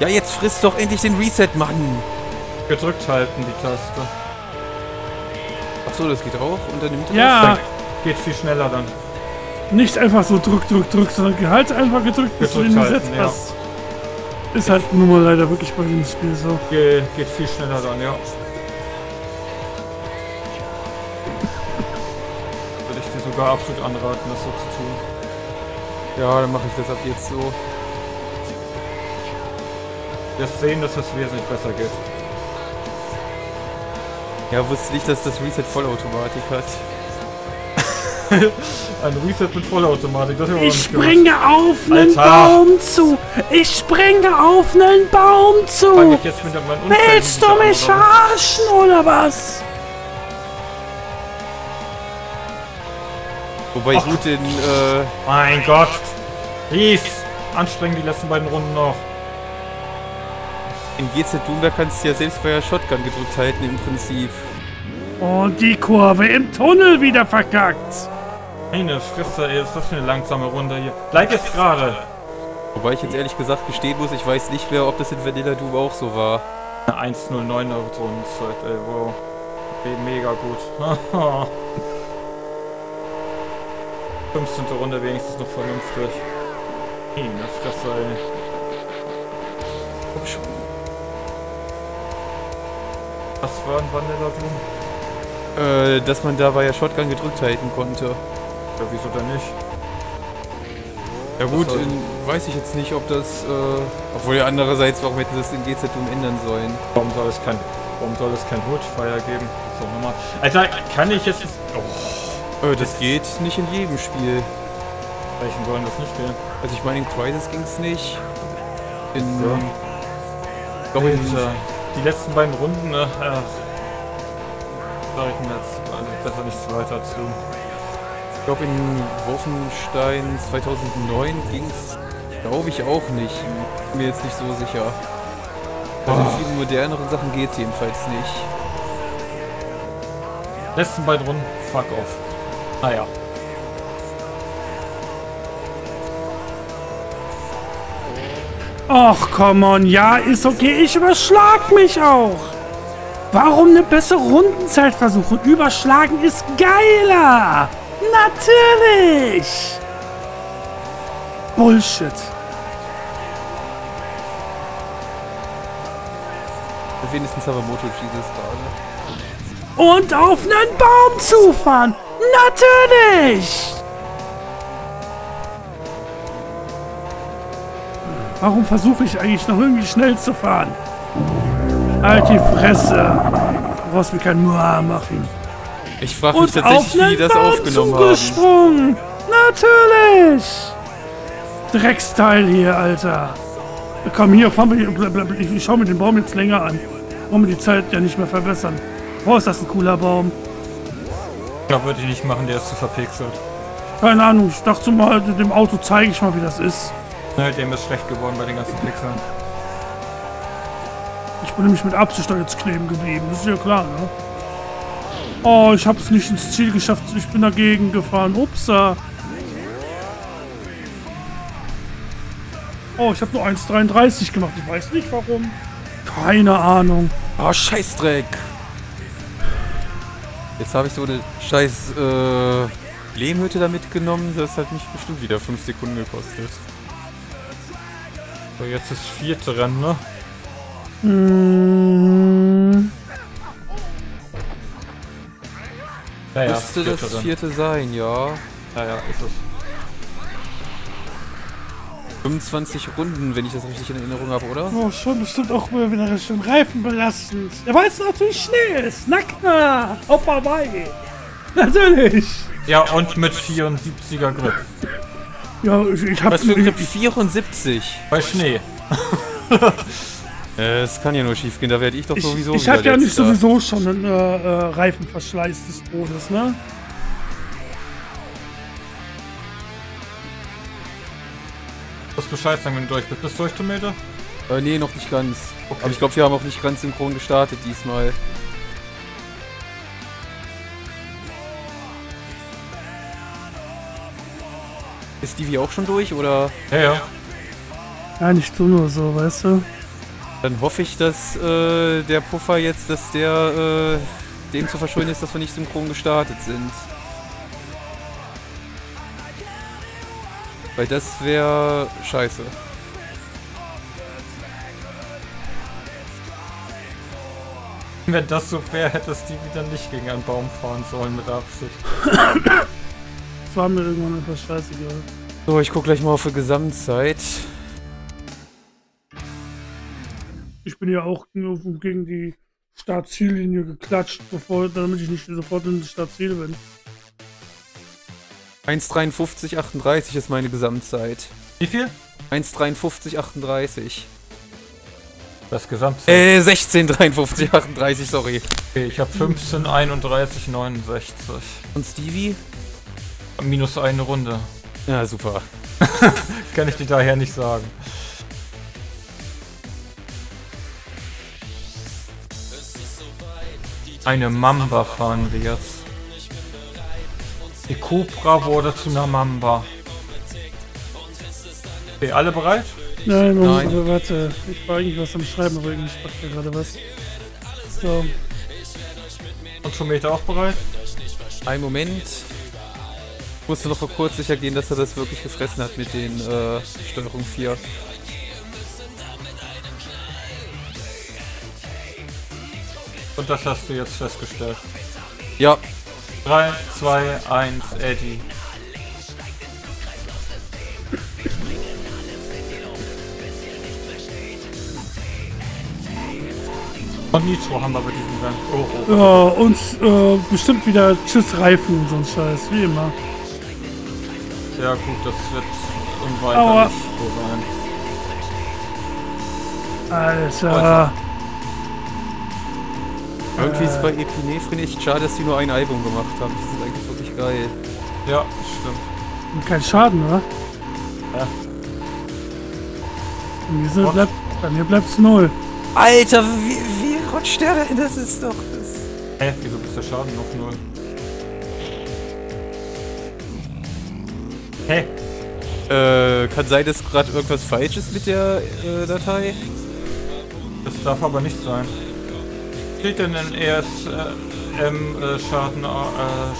Ja, jetzt frisst doch endlich den Reset, Mann.
Gedrückt halten die Taste.
Achso, das geht auch. Und dann nimmt er
Ja,
das.
Geht viel schneller dann.
nicht einfach so drück, drück, drück, sondern halt einfach gedrückt, bis du
Gedrückt
den
halten,
Reset
ja.
hast. Ist halt nun mal leider wirklich bei dem Spiel so.
Ge geht viel schneller dann, ja. Würde ich dir sogar absolut anraten, das so zu tun.
Ja, dann mache ich das ab jetzt so.
Wir sehen, dass es wesentlich besser geht.
Ja, wusste nicht, dass das Reset Vollautomatik hat.
Ein Reset mit Vollautomatik, das haben wir
Ich springe auf einen. Baum zu. Ich springe auf einen Baum zu.
ich jetzt
Willst du mich verarschen oder was?
Wobei ich gut den, äh,
Mein Gott! Ries! Anstrengend die letzten beiden Runden noch.
In GZ Doom, da kannst du ja selbst bei der Shotgun gedrückt halten im Prinzip.
Und die Kurve im Tunnel wieder verkackt.
Meine Fresse, ey, ist das für eine langsame Runde hier. Bleib jetzt gerade!
Wobei ich jetzt ehrlich gesagt gestehen muss, ich weiß nicht mehr, ob das in Vanilla Doom auch so war.
1.09er Rundenzeit, ey, wow. Okay, mega gut. 15. Runde wenigstens noch vernünftig. Meine Fresse, ey. Was war ein Vanilla Doom?
Äh, dass man da bei der Shotgun gedrückt halten konnte.
Ja, wieso denn nicht?
Ja gut, in, weiß ich jetzt nicht, ob das, äh, obwohl ja andererseits, warum hätten sie das in GZ Doom ändern sollen?
Warum soll es kein, warum soll es kein Hoodfire geben? So, nochmal. Alter, kann ich jetzt... Oh,
Äh, das geht nicht in jedem Spiel.
welchen sollen das nicht gehen?
Also ich meine, in Crisis ging's nicht. In,
Ja.
doch in,
die letzten beiden Runden? Ach. Sag ich mir jetzt also besser nichts weiter zu.
ich glaube in Wolfenstein 2009 ging's, glaube ich auch nicht. Bin mir jetzt nicht so sicher. Also
Oh.
vielen moderneren Sachen geht's jedenfalls nicht.
Letzten beiden Runden, fuck off. Naja.
Och, come on, ja, ist okay. Ich überschlag mich auch. Warum eine bessere Rundenzeit versuchen? Überschlagen ist geiler. Natürlich. Bullshit.
Wenigstens haben wir Moto Jesus gerade.
Und auf einen Baum zufahren. Natürlich. Warum versuche ich eigentlich noch irgendwie schnell zu fahren? Halt die Fresse. Du brauchst mir kein Muah machen.
Ich frage mich
Und auf
tatsächlich, wie die das
Baum
aufgenommen haben.
zugesprungen. Natürlich. Drecksteil hier, Alter. Komm hier, fahren wir hier. Ich schau mir den Baum jetzt länger an. Wollen wir die Zeit ja nicht mehr verbessern. Oh, ist das ein cooler Baum.
Ja, würde ich nicht machen, der ist zu verpixelt.
Keine Ahnung, ich dachte mal, dem Auto zeige ich mal, wie das ist.
Ne, dem ist schlecht geworden bei den ganzen Pixeln.
Ich bin nämlich mit Absicht da jetzt kleben geblieben, das ist ja klar, ne? Oh, ich hab's nicht ins Ziel geschafft, ich bin dagegen gefahren. Upsa. Oh, ich habe nur 1,33 gemacht, ich weiß nicht warum. Keine Ahnung.
Oh, Scheißdreck. Jetzt habe ich so eine scheiß äh, Lehmhütte da mitgenommen. Das hat mich bestimmt wieder 5 Sekunden gekostet.
So, jetzt das vierte Rennen, ne?
Hm,
Ja, ja,
Müsste das
Rennen.
vierte sein, ja.
Ja, ja, ist es.
25 Runden, wenn ich das richtig in Erinnerung habe, oder?
oh, schon bestimmt auch mal wieder schön reifenbelastend. Ja, weil es natürlich schnell ist. Na klar, auf Hawaii. Natürlich.
Ja, und mit 74er Grip.
Ja, ich, ich hab...
Was für ein Grip?
ich,
74.
Bei Schnee.
Äh, Es kann ja nur schief gehen, da werde ich doch
ich,
sowieso
ich
wieder
hab ja nicht sowieso schon einen äh, äh, Reifenverschleiß des Todes, ne?
Du musst Bescheid sagen, wenn du durch bist. Bist du durch, Tomate?
Äh, nee, noch nicht ganz.
Okay.
Aber ich glaube, wir haben auch nicht ganz synchron gestartet diesmal. Ist Stevie auch schon durch oder?
Ja, ja.
Ja, nicht du nur so, weißt du?
Dann hoffe ich, dass äh, der Puffer jetzt, dass der äh, dem zu verschulden ist, dass wir nicht synchron gestartet sind. Weil das wäre scheiße.
Wenn das so wäre, hättest du wieder nicht gegen einen Baum fahren sollen mit Absicht.
War mir irgendwann etwas scheißegal.
So, ich guck gleich mal auf die Gesamtzeit.
Ich bin ja auch nur gegen die Startziellinie geklatscht, bevor, damit ich nicht sofort in das Startziel bin.
1,53,38 ist meine Gesamtzeit.
Wie viel?
1,53,38.
Das Gesamte.
Äh, 16,53,38, sorry.
Okay, ich habe 15, 31, 69.
Und Stevie?
Minus eine Runde.
Ja, super.
Kann ich dir daher nicht sagen. Eine Mamba fahren wir jetzt. Die Cobra wurde zu einer Mamba. Okay, alle bereit?
Nein,
Nein.
aber warte. Ich war eigentlich was am Schreiben, aber irgendwie spackt mir gerade was. So.
Und Tomato auch bereit?
Ein Moment. Musste noch mal kurz sicher gehen, dass er das wirklich gefressen hat mit den äh, Steuerung 4.
Und das hast du jetzt festgestellt.
Ja,
3, 2, 1, Eddie. Und Nitro haben wir bei diesem Rennen. Oh, oh.
Ja, uns äh, bestimmt wieder Tschüss Reifen und so ein Scheiß, wie immer.
Ja gut, das wird
Aua.
unweiter nicht so sein.
Alter.
irgendwie ist bei Epinephrine echt schade, dass die nur ein Album gemacht haben. Das ist eigentlich wirklich geil.
Ja, stimmt.
Und kein Schaden, oder?
Ja.
Bei mir, bleibt, bei mir bleibt's null.
Alter, wie, wie rutscht der denn? Das ist doch... Das
Hä, wieso ist der Schaden noch null? Hä?
äh, kann sein, dass gerade irgendwas falsch ist mit der äh, Datei.
Das darf aber nicht sein. Steht denn in ESM äh, Schaden, äh,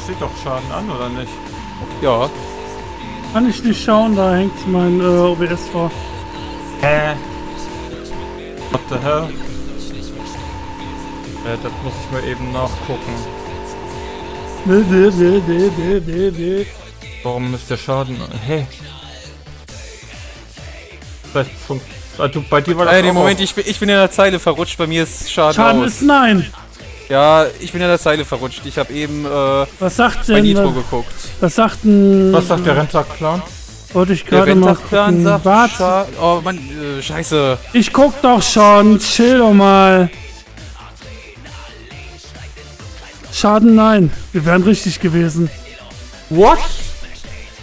steht doch Schaden an, oder nicht?
Ja.
Kann ich nicht schauen, da hängt mein äh, OBS vor.
Hä? What the hell? Äh, das muss ich mal eben nachgucken.
Nee, nee, nee, nee, nee, nee, nee.
Warum ist der Schaden? Hä? Vielleicht also bei dir war das
Äh, nee,
auch
Moment, ich bin, ich bin in der Zeile verrutscht. Bei mir ist Schaden,
Schaden
aus.
ist nein.
Ja, ich bin in der Zeile verrutscht. Ich habe eben äh,
Was sagt
bei
denn,
Nitro geguckt.
was sagt denn,
Was sagt der Renntagplan?
wollte ich
Der
gerade mal gucken.
sagt
Warte.
Oh, Mann, äh, scheiße.
ich guck doch schon, chill doch mal. Schaden nein, wir wären richtig gewesen.
What?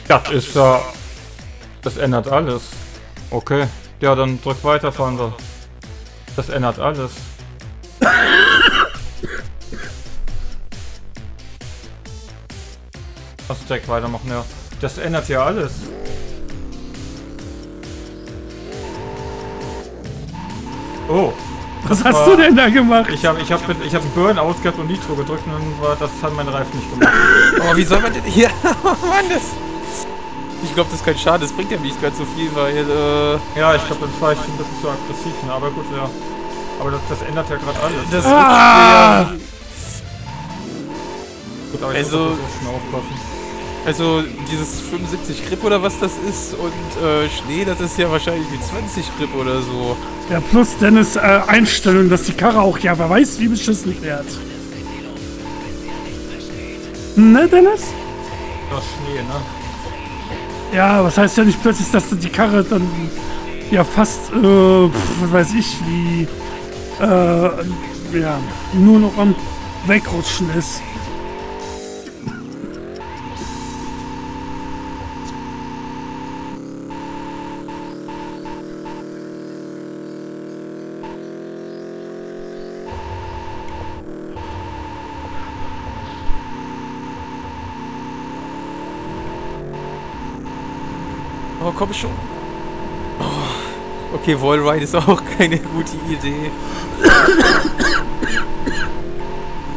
Das ist ja... Das ändert alles. Okay. Ja, dann drück weiter, Founder. Das ändert alles. Was Jack weitermachen, ja. Das ändert ja alles. Oh,
Was hast
war-
du denn da gemacht?
ich habe ich hab, ich hab einen Burnout gehabt und Nitro gedrückt und dann war das hat mein Reifen nicht gemacht.
Oh, wie soll man denn hier... Mann, das... Ich glaube, das ist kein Schaden. Das bringt ja nicht ganz so viel, weil... Äh,
Ja, ich glaube, dann war ich ein bisschen zu aggressiv, ne? aber gut, ja. Aber das, das ändert ja gerade alles.
das
Ah!
gut, aber ich
also-
muss schnell aufpassen.
Also, dieses 75 Grip oder was das ist und äh, Schnee, das ist ja wahrscheinlich wie 20 Grip oder so.
Ja, plus Dennis äh, Einstellung, dass die Karre auch ja, wer weiß, wie beschissen fährt. Ne, Dennis?
Das Schnee, ne?
Ja, was heißt ja nicht plötzlich, dass die Karre dann ja fast, äh, pf, weiß ich, wie, äh, ja, nur noch am Wegrutschen ist.
Komm schon. Oh. Okay, Wallride ist auch keine gute Idee.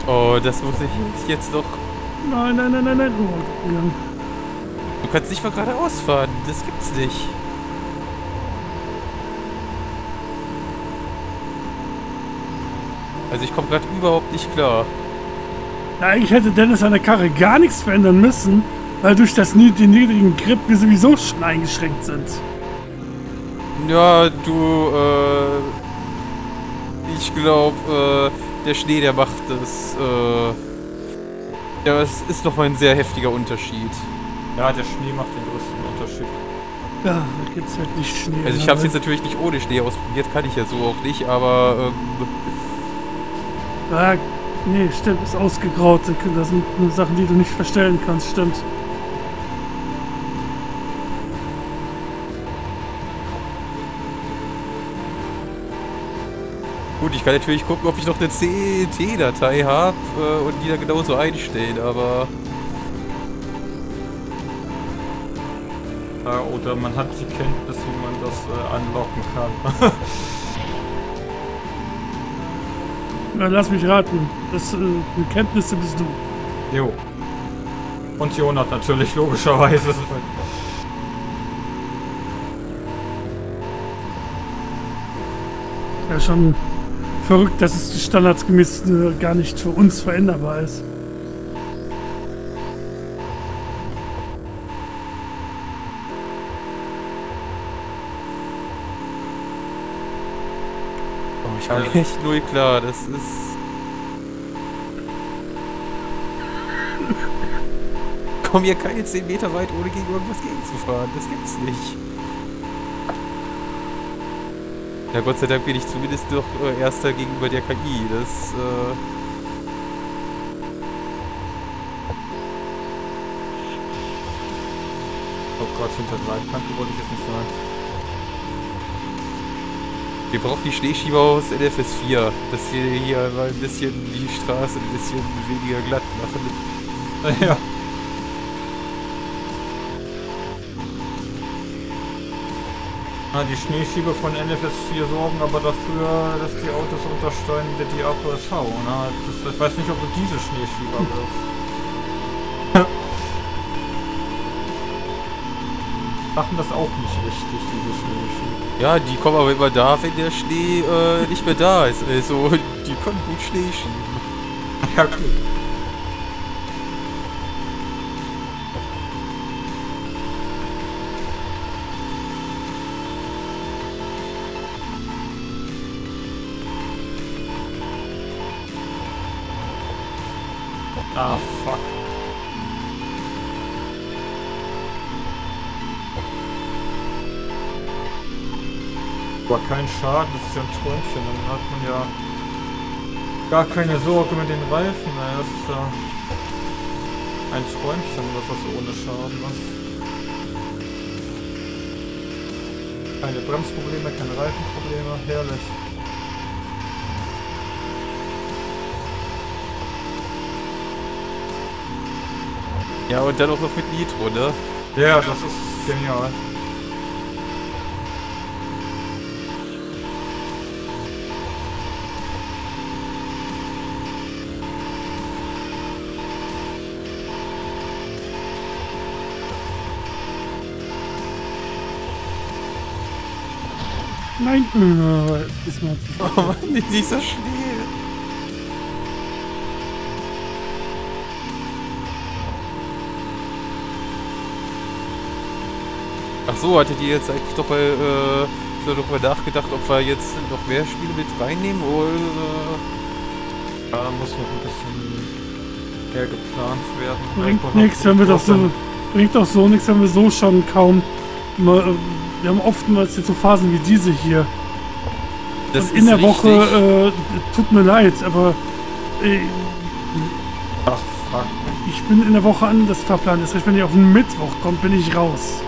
Oh, das muss ich jetzt doch...
Nein, nein, nein, nein, nein. Oh, ja.
Du kannst nicht mal geradeaus fahren. Das gibt's nicht. Also ich komme gerade überhaupt nicht klar.
Na, eigentlich hätte Dennis an der Karre gar nichts verändern müssen, weil durch das, den niedrigen Grip wir sowieso schon eingeschränkt sind.
Ja, du, äh... Ich glaube, äh, der Schnee, der macht das, äh... Ja, es ist noch mal ein sehr heftiger Unterschied.
Ja, der Schnee macht den größten Unterschied.
Ja, da gibt's halt nicht Schnee.
Also ich habe es jetzt natürlich nicht ohne Schnee ausprobiert, kann ich ja so auch nicht, aber ähm,
Ah, nee, stimmt, ist ausgegraut. Das sind nur Sachen, die du nicht verstellen kannst, stimmt.
Gut, ich kann natürlich gucken, ob ich noch eine CT-Datei habe äh, und die da genauso einstellen, aber
Ja, oder man hat die Kenntnis, wie man das äh, anlocken kann.
Na, lass mich raten. Das, äh, die Kenntnisse bist du.
jo. Und Jonat natürlich, logischerweise.
Ja, schon verrückt, dass es standardsgemäß äh, gar nicht für uns veränderbar ist.
oh, ich komme echt null klar. Das ist. Komm hier keine 10 Meter weit, ohne gegen irgendwas gegenzufahren. Das gibt's nicht. Ja, Gott sei Dank bin ich zumindest doch äh, Erster gegenüber der KI. Das, äh...
Oh Gott, hinter Leitplanke wollte ich jetzt nicht sagen.
Wir brauchen die Schneeschieber aus NFS 4, dass wir hier mal ein bisschen die Straße ein bisschen weniger glatt machen.
Ja. Ah, die Schneeschieber von NFS 4 sorgen aber dafür, dass die Autos untersteuern die APSV. Ne? Das, ich weiß nicht, ob du diese Schneeschieber wirst. Machen das auch nicht richtig, diese Schneeschieber.
Ja, die kommen aber immer da, wenn der Schnee äh, nicht mehr da ist. Also, die können gut Schnee schieben.
Ja, gut. Aber kein Schaden, das ist ja ein Träumchen. Dann hat man ja gar keine Sorge mit den Reifen. Naja, das ist ja ein Träumchen, was das ohne Schaden ist. Keine Bremsprobleme, keine Reifenprobleme. Herrlich.
Ja, und dann auch noch mit Nitro, ne?
Ja, das ist genial.
Nein, äh, diesmal hat sich-
Oh Mann, dieser Schnee. Ach so, hattet ihr jetzt eigentlich doch mal, äh, so doch mal nachgedacht, ob wir jetzt noch mehr Spiele mit reinnehmen oder...
Da muss noch ein bisschen mehr geplant werden.
bringt nichts, wenn wir doch so bringt doch so nichts, wenn wir so schon kaum. Immer, äh, wir haben oftmals jetzt so Phasen wie diese hier.
Das
Und in der
richtig.
Woche äh, tut mir leid, aber äh,
Ach, fuck.
ich bin in der Woche anders verplant. Das heißt, wenn ihr auf den Mittwoch kommt, bin ich raus.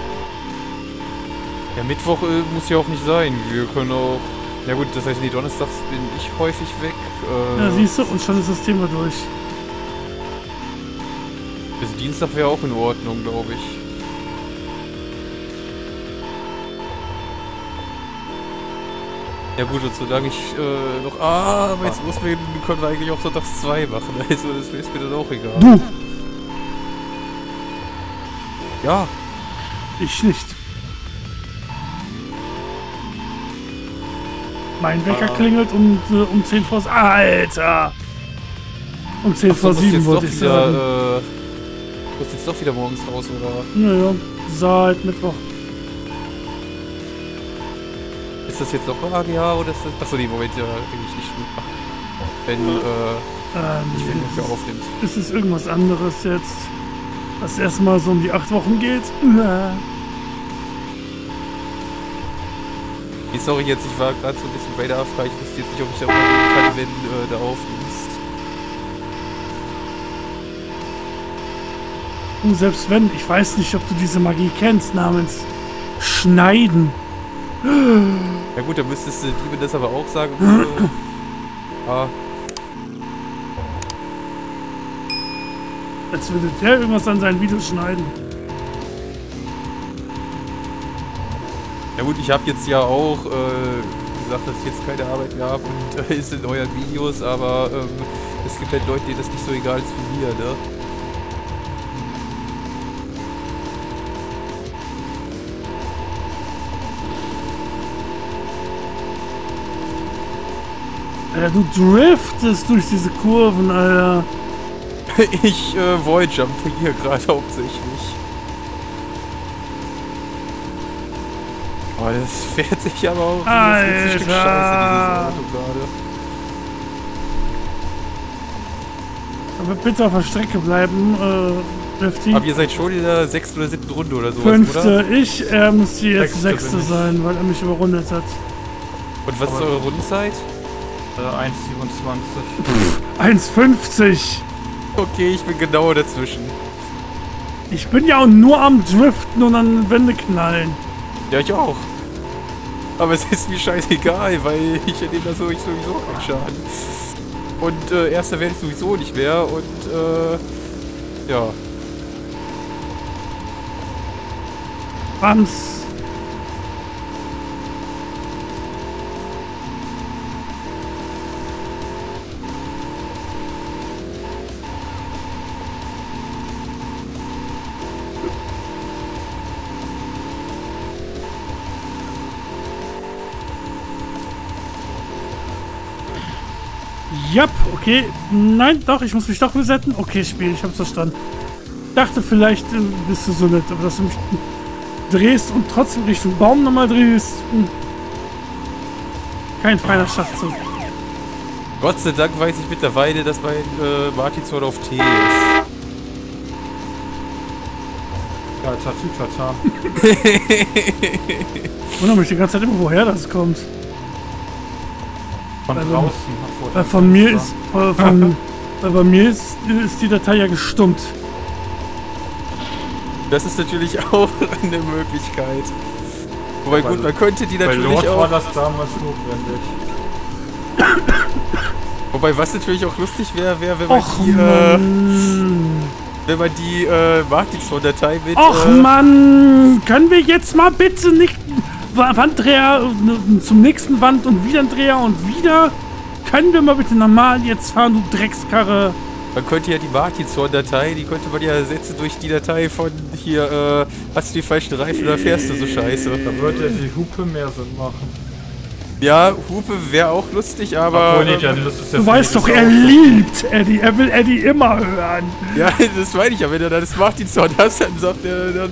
Ja, Mittwoch äh, muss ja auch nicht sein. Wir können auch... Ja gut, das heißt, nee, donnerstags bin ich häufig weg. Äh,
Ja, siehst du, und schon ist das Thema durch.
Bis Dienstag wäre auch in Ordnung, glaube ich. Ja gut, und solange ich äh, noch... Ah, aber jetzt muss wir, können wir eigentlich auch sonntags 2 machen. Also das ist mir dann auch egal.
Du,
Ja,
ich nicht. Mein Wecker
Ah.
klingelt um, äh, um 10 vor... Alter! Um 10
Ach,
vor
du musst
7
jetzt
wollte ich
wieder,
sagen.
äh, du musst jetzt doch wieder morgens raus, oder?
Naja, seit Mittwoch.
Ist das jetzt noch AGH oder ist das... Achso, nee, Moment, ja, denke ich nicht. Wenn, äh,
Ähm,
ich wenn
es
wir
ist-
aufnimmt.
es irgendwas anderes jetzt. Was erstmal so um die 8 Wochen geht. Ja.
Nee, sorry jetzt, ich war gerade so ein bisschen radarfrei. Ich wusste jetzt nicht, ob ich da umgehen kann, wenn äh, du aufnimmst.
Und selbst wenn, ich weiß nicht, ob du diese Magie kennst, namens Schneiden.
Ja gut, dann müsstest du Demon das aber auch sagen. Ah,
Als würde der irgendwas an seinen Videos schneiden.
ja gut, ich habe jetzt ja auch äh, gesagt, dass ich jetzt keine Arbeit mehr habe und äh, ist in euren Videos, aber ähm, es gibt halt Leute, denen das nicht so egal ist wie mir, ne?
Alter, du driftest durch diese Kurven, Alter.
Ich äh, Voidjumpe hier gerade hauptsächlich. Oh, das fährt sich aber auch das ist ein Stück
Alter.
Scheiße, dieses Auto gerade.
Aber bitte auf der Strecke bleiben, äh, Lefty.
Aber ihr seid schon in der sechsten oder siebten Runde oder sowas,
Fünfte,
oder?
ich, er müsste jetzt
Sechste
Sechste sein, weil er mich überrundet hat.
Und was ist
Aber-
eure Rundenzeit?
Äh, 1,27.
1,50.
Okay, ich bin genau dazwischen.
Ich bin ja auch nur am Driften und an Wände knallen.
Ja, ich auch. Aber es ist mir scheißegal, weil ich nehme da sowieso keinen Schaden. Und äh, erster werde ich sowieso nicht mehr und äh, ja.
Rams. Jap, okay. Nein, doch, ich muss mich doch resetten. Okay, Spiel, ich hab's verstanden. Dachte, vielleicht äh, bist du so nett, aber dass du mich drehst und trotzdem Richtung Baum nochmal drehst. hm. Kein feiner Schachzug.
Gott sei Dank weiß ich mittlerweile, dass mein äh, Martin Sword auf T ist.
Ja, Tattoo Tata.
Ich wundere mich die ganze Zeit immer, woher das kommt.
Von draußen. vor
Weil
dem
von mir ist, von, von, weil bei mir ist, ist die Datei ja gestummt.
Das ist natürlich auch eine Möglichkeit. Wobei
Bei-
gut, man könnte die
Bei
natürlich
Lord war
auch.
das damals notwendig.
Wobei was natürlich auch lustig wäre, wäre, wenn man
Och
die, äh, wenn man die äh, Martin Sword Datei mit.
Och
äh,
Mann. Können wir jetzt mal bitte nicht Wanddreher äh, zum nächsten Wand und wieder ein Dreher und wieder? Können wir mal bitte normal jetzt fahren, du Dreckskarre?
Man könnte ja die Martinshorn-Datei, die könnte man ja ersetzen durch die Datei von hier, äh, hast du die falschen Reifen oder fährst du so scheiße?
Da würde die Hupe mehr Sinn machen.
Ja, Hupe wäre auch lustig, aber.
Obwohl, nee, dann, das ist ja
Du weißt doch, er liebt Eddie. Er will Eddie immer hören.
ja, das meine ich ja, wenn du dann das Martinshorn hast, dann sagt er dann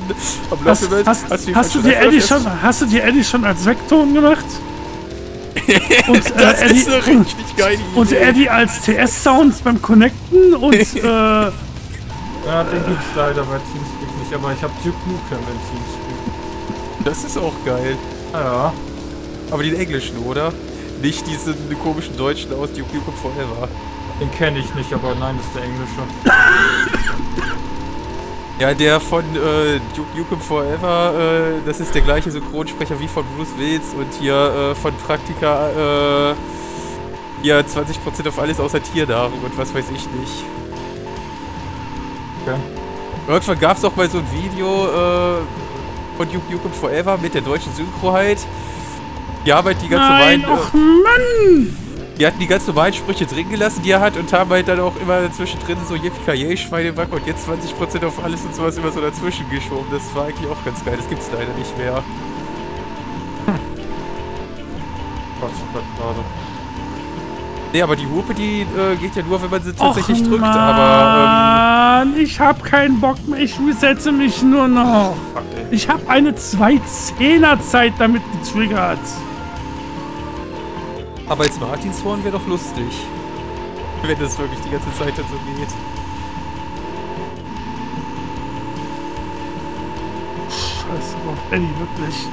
am
Hast,
Laufenden,
hast,
die
hast, du dir Eddie schon, hast du dir Eddie schon als Vekton gemacht? Und, äh,
Das
Eddie,
ist eine richtig geile Idee.
und Eddie als TS-Sounds beim Connecten und äh,
Ja, den gibt's leider bei Teamspeak nicht, aber ich habe Duke Nukem in Teamspeak.
Das ist auch geil.
Ah ja.
Aber den englischen, oder? Nicht diesen komischen deutschen aus Duke Nukem Forever.
Den kenne ich nicht, aber nein, das ist der englische.
Ja, der von äh, Duke Nukem Forever, äh, das ist der gleiche Synchronsprecher wie von Bruce Willis und hier äh, von Praktika, äh, hier 20% auf alles außer Tiernahrung und was weiß ich nicht.
Okay.
Irgendwann gab es auch mal so ein Video äh, von Duke Nukem Forever mit der deutschen Synchro halt. Die haben halt die ganz
Nein,
normalen,
och Mann!
die hatten die ganz normalen Sprüche drin gelassen, die er hat und haben halt dann auch immer zwischendrin so yippie Schweineback und jetzt 20% auf alles und sowas immer so dazwischen geschoben. Das war eigentlich auch ganz geil. Das gibt's leider nicht mehr.
Gott, Gott, gerade.
Nee, aber die Hupe, die äh, geht ja nur, wenn man sie
Och,
tatsächlich drückt. Aber
Mann, ich hab keinen Bock mehr. Ich resetze mich nur noch.
Fuck.
Ich habe eine 2-10er Zeit damit getriggert.
Aber jetzt Martinshorn wäre doch lustig. Wenn das wirklich die ganze Zeit so geht.
Scheiße auf Eddie, wirklich.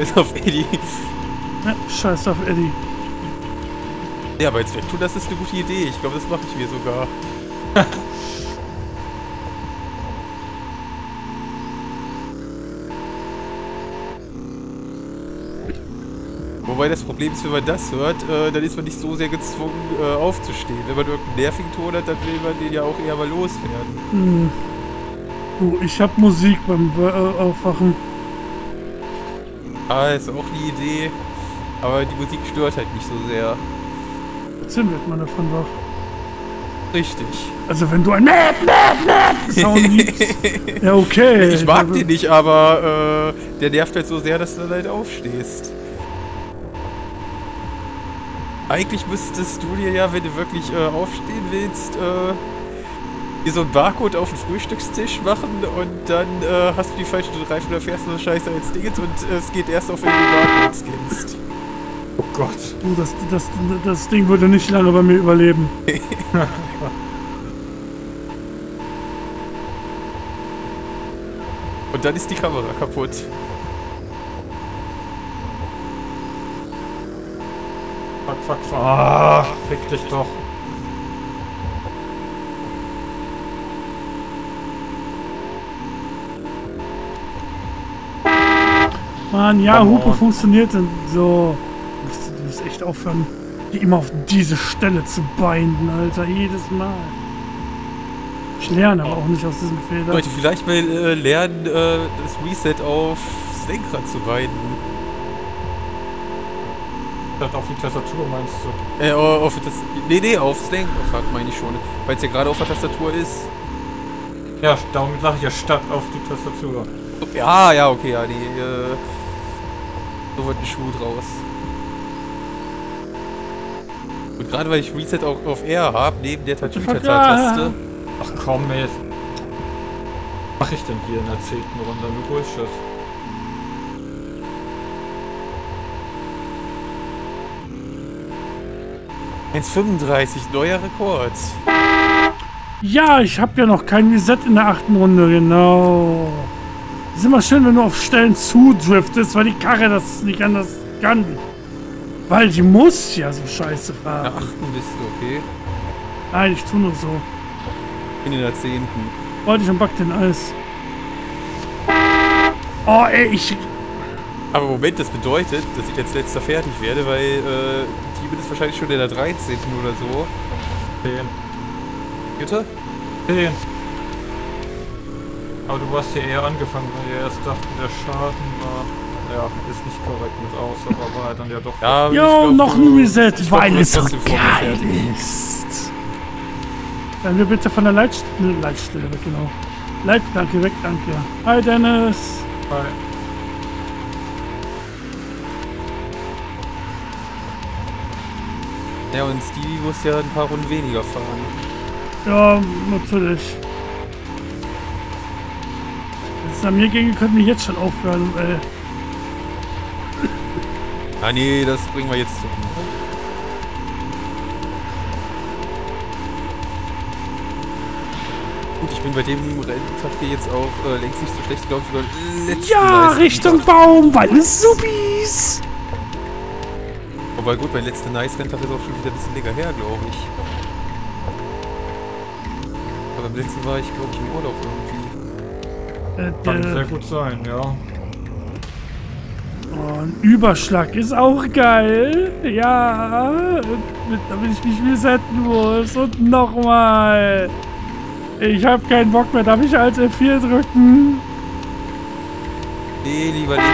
Ist auf Eddie.
Ja, scheiße auf Eddie.
Ja, aber jetzt wegtun, das ist eine gute Idee. Ich glaube, das mache ich mir sogar. Wobei das Problem ist, wenn man das hört, äh, dann ist man nicht so sehr gezwungen äh, aufzustehen. Wenn man irgendeinen nervigen Ton hat, dann will man den ja auch eher mal loswerden.
Hm. Du, ich hab Musik beim äh, Aufwachen.
Ah, ist auch eine Idee. Aber die Musik stört halt nicht so sehr.
Trotzdem wird man davon wach.
Richtig.
Also wenn du ein Map, Map, Map Sound liebst. Ja, okay.
Ich mag den nicht, aber äh, der nervt halt so sehr, dass du dann halt aufstehst. Eigentlich müsstest du dir ja, wenn du wirklich äh, aufstehen willst, äh, dir so einen Barcode auf den Frühstückstisch machen und dann äh, hast du die falschen Reifen oder fährst du so scheiße als Dingens und äh, es geht erst auf, wenn du den Barcode scannst.
Oh Gott.
Du, das, das, das Ding würde nicht lange bei mir überleben.
Und dann ist die Kamera kaputt.
Fuck, fuck. Ah, fick dich doch.
Mann, ja,
Come
Hupe
on.
funktioniert und so. Du musst, du musst echt aufhören, die immer auf diese Stelle zu binden, Alter. Jedes Mal. Ich lerne aber auch nicht aus diesem Fehler.
Leute, vielleicht mal äh, lernen, äh, das Reset aufs Lenkrad zu binden.
Das auf die Tastatur meinst du?
Äh, auf das. Nee, nee, aufs Lenkrad meine ich schon. Weil es ja gerade auf der Tastatur ist.
Ja, darum sage ich ja statt auf die Tastatur.
Ja, ja, okay, ja, nee, äh. So wird ein Schuh draus. Und gerade weil ich Reset auch auf R habe, neben der Tatütata-Taste.
Ach komm, ey. Was mach ich denn hier in der zehnten Runde? Nur Bullshit.
1,35, neuer Rekord.
Ja, ich habe ja noch kein Reset in der achten Runde, genau. ist immer schön, wenn du auf Stellen zudriftest, weil die Karre das nicht anders kann. Weil die muss ja so scheiße
In
fahren.
der achten bist du, okay.
Nein, ich tu nur so.
Bin in der zehnten.
Wollte ich und back den Eis. Oh, ey, ich...
Aber Moment, das bedeutet, dass ich jetzt letzter fertig werde, weil äh, Team ist wahrscheinlich schon in der 13. oder so.
10.
Bitte?
10. Aber du warst hier eher angefangen, weil wir erst dachten, der Schaden war. Ja, ist nicht korrekt mit aus, aber war er dann ja doch.
Ja, ich
Jo,
glaub,
noch ein Reset,
ich
weil es so geil ist. Dann wir bitte von der Leitstelle, Leitstelle weg, genau. Leitplanke weg, danke. Hi, Dennis.
Bei
Ja, und Stevie muss ja ein paar Runden weniger fahren.
Ja, natürlich. Wenn es an mir ginge, könnten wir jetzt schon aufhören, ey.
Ah nee, das bringen wir jetzt zu. Gut, ich bin bei dem Renntag hier jetzt auch äh, längst nicht so schlecht, glaube ich, über letzten
Ja, Richtung. Baum, weil es Subis.
Wobei gut, mein letzter Nice-Renntag ist auch schon wieder ein bisschen länger her, glaube ich. Aber beim letzten war ich, glaube ich, im Urlaub irgendwie.
Äh,
kann sehr gut sein, ja.
oh, ein Überschlag ist auch geil. Ja, mit- damit ich mich resetten muss. Und nochmal. Ich habe keinen Bock mehr. Darf ich Alt F4 drücken?
Nee, lieber nicht,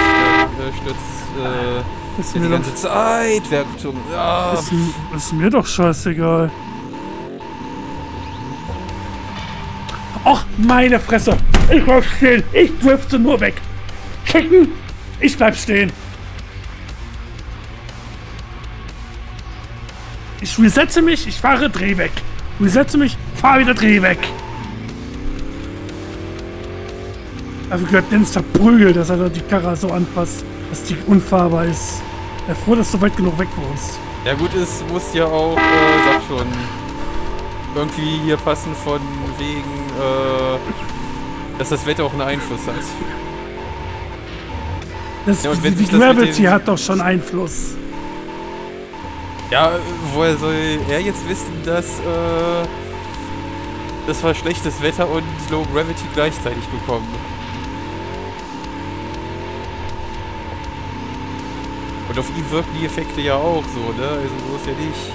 dann äh, stürzt äh,
Ist
Ja, die
mir,
ganze
doch,
Zeit Wertung. Ja.
ist, ist mir doch scheißegal. Och, meine Fresse! Ich bleib stehen! Ich drifte nur weg! Kicken! Ich bleib stehen! Ich resetze mich, ich fahre Dreh weg. Resetze mich, fahre wieder Dreh weg. Dafür gehört Dennis verprügelt, dass er da die Karre so anpasst, dass die unfahrbar ist. Ja, froh, dass du weit genug weg wohnst.
Ja gut, es muss ja auch, äh, sag schon, irgendwie hier passen von wegen, äh, dass das Wetter auch einen Einfluss hat.
Das,
Ja, und wenn
die
sich das
Gravity hat doch schon Einfluss.
Ja, woher soll er jetzt wissen, dass, äh, dass wir schlechtes Wetter und Low Gravity gleichzeitig bekommen? Und auf ihn wirken die Effekte ja auch so, ne? Also so ist ja nicht.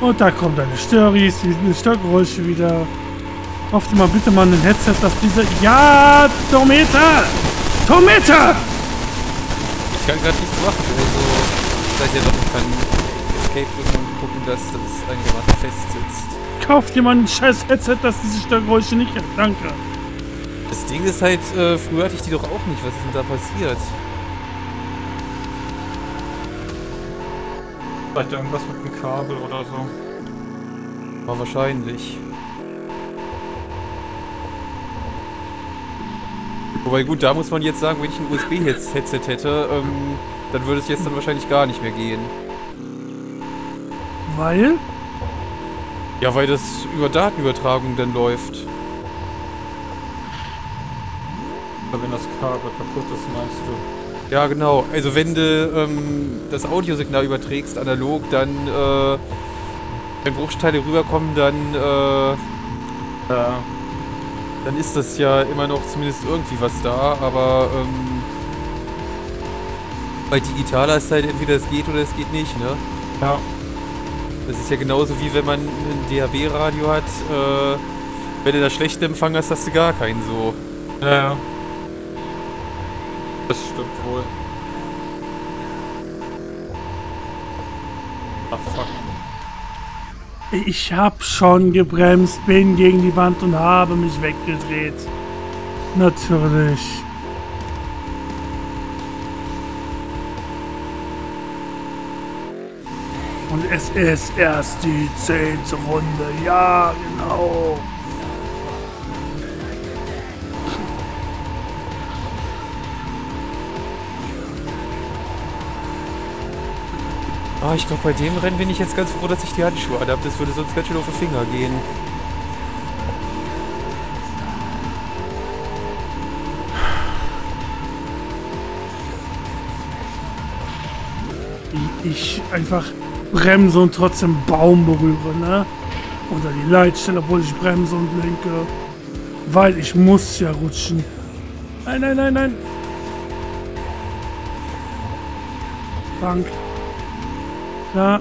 Und da kommt eine Störis, die Störgeräusche wieder. Hoffte mal bitte mal ein Headset, dass diese... Ja, Tometer! Tometer!
Ich kann gerade nichts machen, also. Heißt ja doch, ich kann Escape drücken und gucken, dass das einigermaßen fest sitzt.
Kauft jemand ein scheiß Headset, das diese Störgeräusche nicht hat. Danke.
Das Ding ist halt, äh, früher hatte ich die doch auch nicht. Was ist denn da passiert?
Vielleicht irgendwas mit dem Kabel oder so.
War wahrscheinlich. Wobei gut, da muss man jetzt sagen, wenn ich ein USB-Headset hätte, ähm, dann würde es jetzt dann wahrscheinlich gar nicht mehr gehen.
Weil?
Ja, weil das über Datenübertragung dann läuft.
Oder wenn das Kabel kaputt ist, meinst du?
Ja, genau. Also wenn du ähm, das Audiosignal überträgst analog, dann äh, wenn Bruchteile rüberkommen, dann äh,
Ja.
Dann ist das ja immer noch zumindest irgendwie was da, aber ähm, bei digitaler ist halt entweder es geht oder es geht nicht, ne?
Ja.
Das ist ja genauso wie wenn man ein DAB-Radio hat, äh, wenn du da schlechten Empfang hast, hast du gar keinen so.
Ja, ja. Das stimmt wohl. Ah, fuck.
Ich hab schon gebremst, bin gegen die Wand und habe mich weggedreht. Natürlich. Und es ist erst die zehnte Runde. Ja, genau.
Ah, ich glaube, bei dem Rennen bin ich jetzt ganz froh, dass ich die Handschuhe anhabe. Das würde sonst ganz schön auf den Finger gehen.
Ich einfach bremse und trotzdem Baum berühre, ne? Oder die Leitstelle, obwohl ich bremse und lenke. Weil ich muss ja rutschen. Nein, nein, nein, nein. Dank. Ja,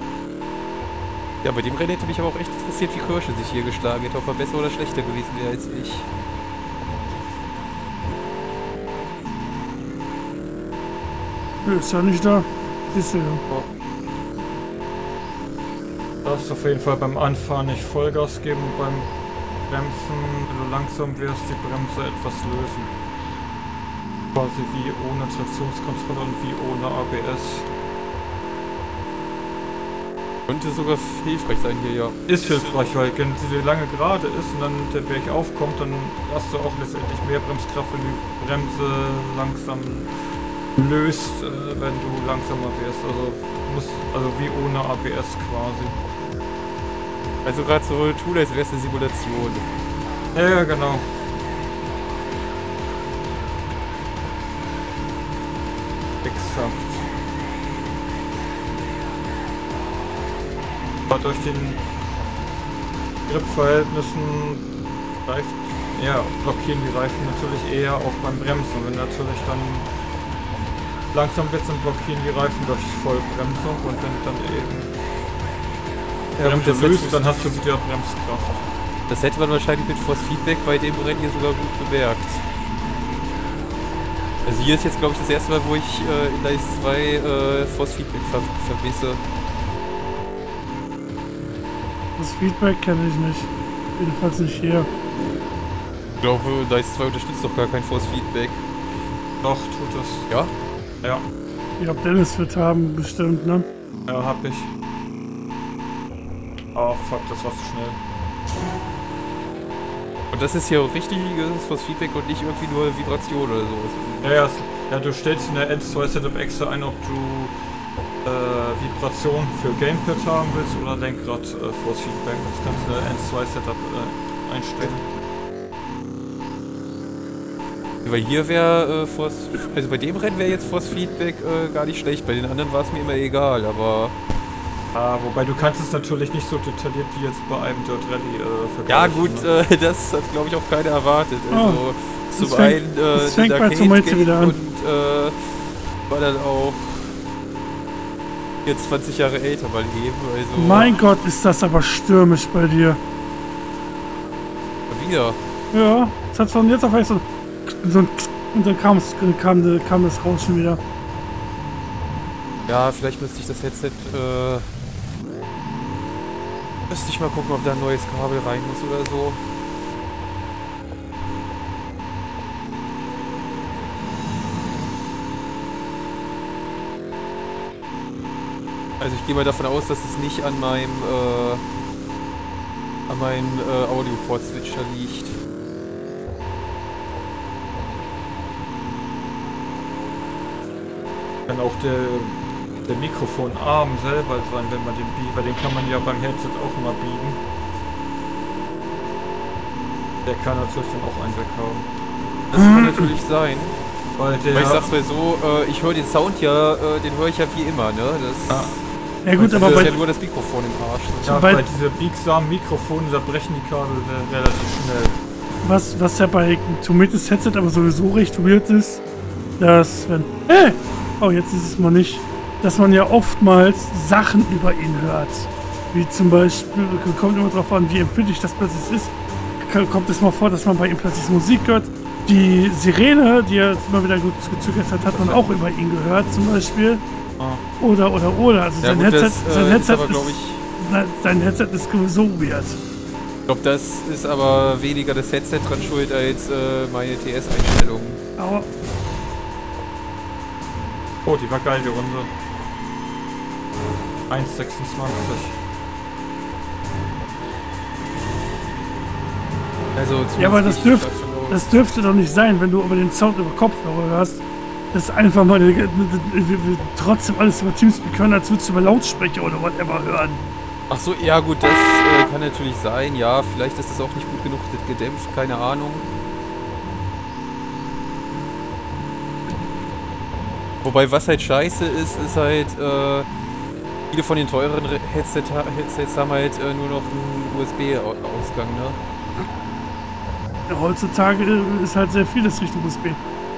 Ja, bei dem Rennen hätte mich aber auch echt interessiert, wie Kirsche sich hier geschlagen hätte. Ob er besser oder schlechter gewesen wäre als ich.
ist ja nicht da. Siehst du ja.
Du darfst auf jeden Fall beim Anfahren nicht Vollgas geben und beim Bremsen, wenn du langsam wirst, die Bremse etwas lösen. Quasi wie ohne Traktionskontrolle und wie ohne ABS.
Könnte sogar hilfreich sein hier, ja.
Ist hilfreich, weil wenn sie lange gerade ist und dann der Berg aufkommt, dann hast du auch letztendlich mehr Bremskraft, wenn die Bremse langsam löst, äh, wenn du langsamer wirst. Also muss also wie ohne ABS quasi.
Also gerade so tun, als wäre es eine Simulation.
Ja, ja, genau. Exakt. Aber durch den Grip-Verhältnissen greift ja, blockieren die Reifen natürlich eher auch beim Bremsen. Wenn natürlich dann langsam wird, dann blockieren die Reifen durch Vollbremsung und wenn du dann eben Bremse löst, dann hast du wieder Bremskraft.
Das hätte man wahrscheinlich mit Force Feedback bei dem Rennen hier sogar gut bemerkt. Also hier ist jetzt glaube ich das erste Mal, wo ich äh, in Dice 2 äh, Force Feedback ver vermisse.
Das Feedback kenne ich nicht. Jedenfalls nicht hier.
Ich glaube, Dice 2 unterstützt doch gar kein Force Feedback.
Doch, tut es.
Ja?
Ja,
Ich glaube, Dennis wird haben, bestimmt, ne?
ja, hab ich. Oh fuck, das war zu schnell.
Und das ist hier auch richtiges Force Feedback und nicht irgendwie nur Vibration oder sowas.
Ja, ja, ja, du stellst in der N2 Setup extra ein, ob du äh, Vibration für Gamepad haben willst oder Lenkrad äh, Force Feedback. Das kannst du in der N2 Setup äh, einstellen.
Weil hier wäre äh, Force, also bei dem Rennen wäre jetzt Force Feedback äh, gar nicht schlecht. Bei den anderen war es mir immer egal, aber
Ah, wobei du kannst es natürlich nicht so detailliert wie jetzt bei einem Dirt Rally äh,
ja gut,
ne?
äh, das hat glaube ich auch keiner erwartet. Also zum
das fängt-
einen äh,
das fängt bei
Arcade-Game
wieder an.
und äh, war dann auch jetzt 20 Jahre älter mal eben. Also
Mein Gott, ist das aber stürmisch bei dir.
wieder.
Ja, es hat von jetzt auf so, so ein und dann kam, es, kam, kam das Rauschen wieder.
Ja, vielleicht müsste ich das Headset. Äh, müsste ich mal gucken, ob da ein neues Kabel rein muss oder so. Also ich gehe mal davon aus, dass es nicht an meinem äh, an meinem äh, Audio-Port-Switcher liegt.
kann auch der, der Mikrofonarm selber sein, wenn man den biegt, weil den kann man ja beim Headset auch immer biegen. Der kann natürlich dann auch einen Weg haben.
Das kann natürlich sein.
Weil der.
Aber ich sag's mal so, äh, ich höre den Sound ja, äh, den höre ich ja wie immer, ne? Das,
Ah.
Ja gut,
das
aber
ist
bei,
ja nur das Mikrofon im Arsch.
ja,
bei-
bei, dieser biegsamen Mikrofone, da brechen die Kabel re- relativ schnell.
was, was ja bei Tomates Headset aber sowieso recht weird ist, dass wenn... Äh, oh, jetzt ist es mal nicht. Dass man ja oftmals Sachen über ihn hört. Wie zum Beispiel, kommt immer drauf an, wie empfindlich das plötzlich ist. Kommt es mal vor, dass man bei ihm plötzlich Musik hört. Die Sirene, die er jetzt immer wieder gut gezögert hat, hat man auch über ihn gehört, zum Beispiel.
Ah.
Oder, oder, oder. Also
Ja
sein
gut,
Headset,
das
sein
äh, ist
Headset
aber
ist,
ich,
sein Headset ist sowieso weird.
ich glaube das ist aber weniger das Headset dran schuld als äh, meine TS-Einstellungen.
Aber
Oh, die war geil, die Runde. 1,26.
Also
Ja, aber das
nicht
dürft-
dazu los.
Das dürfte doch nicht sein, wenn du aber den Sound über Kopfhörer hörst. Das einfach mal wir- wir trotzdem alles über Teamspeak hören, als würdest du über Lautsprecher oder whatever hören.
Ach so, ja gut, das äh, kann natürlich sein. Ja, vielleicht ist das auch nicht gut genug gedämpft, keine Ahnung. Wobei, was halt scheiße ist, ist halt, äh, viele von den teureren Re- Headset Headsets haben halt äh, nur noch einen USB-Ausgang, ne?
Ja, heutzutage ist halt sehr vieles Richtung USB.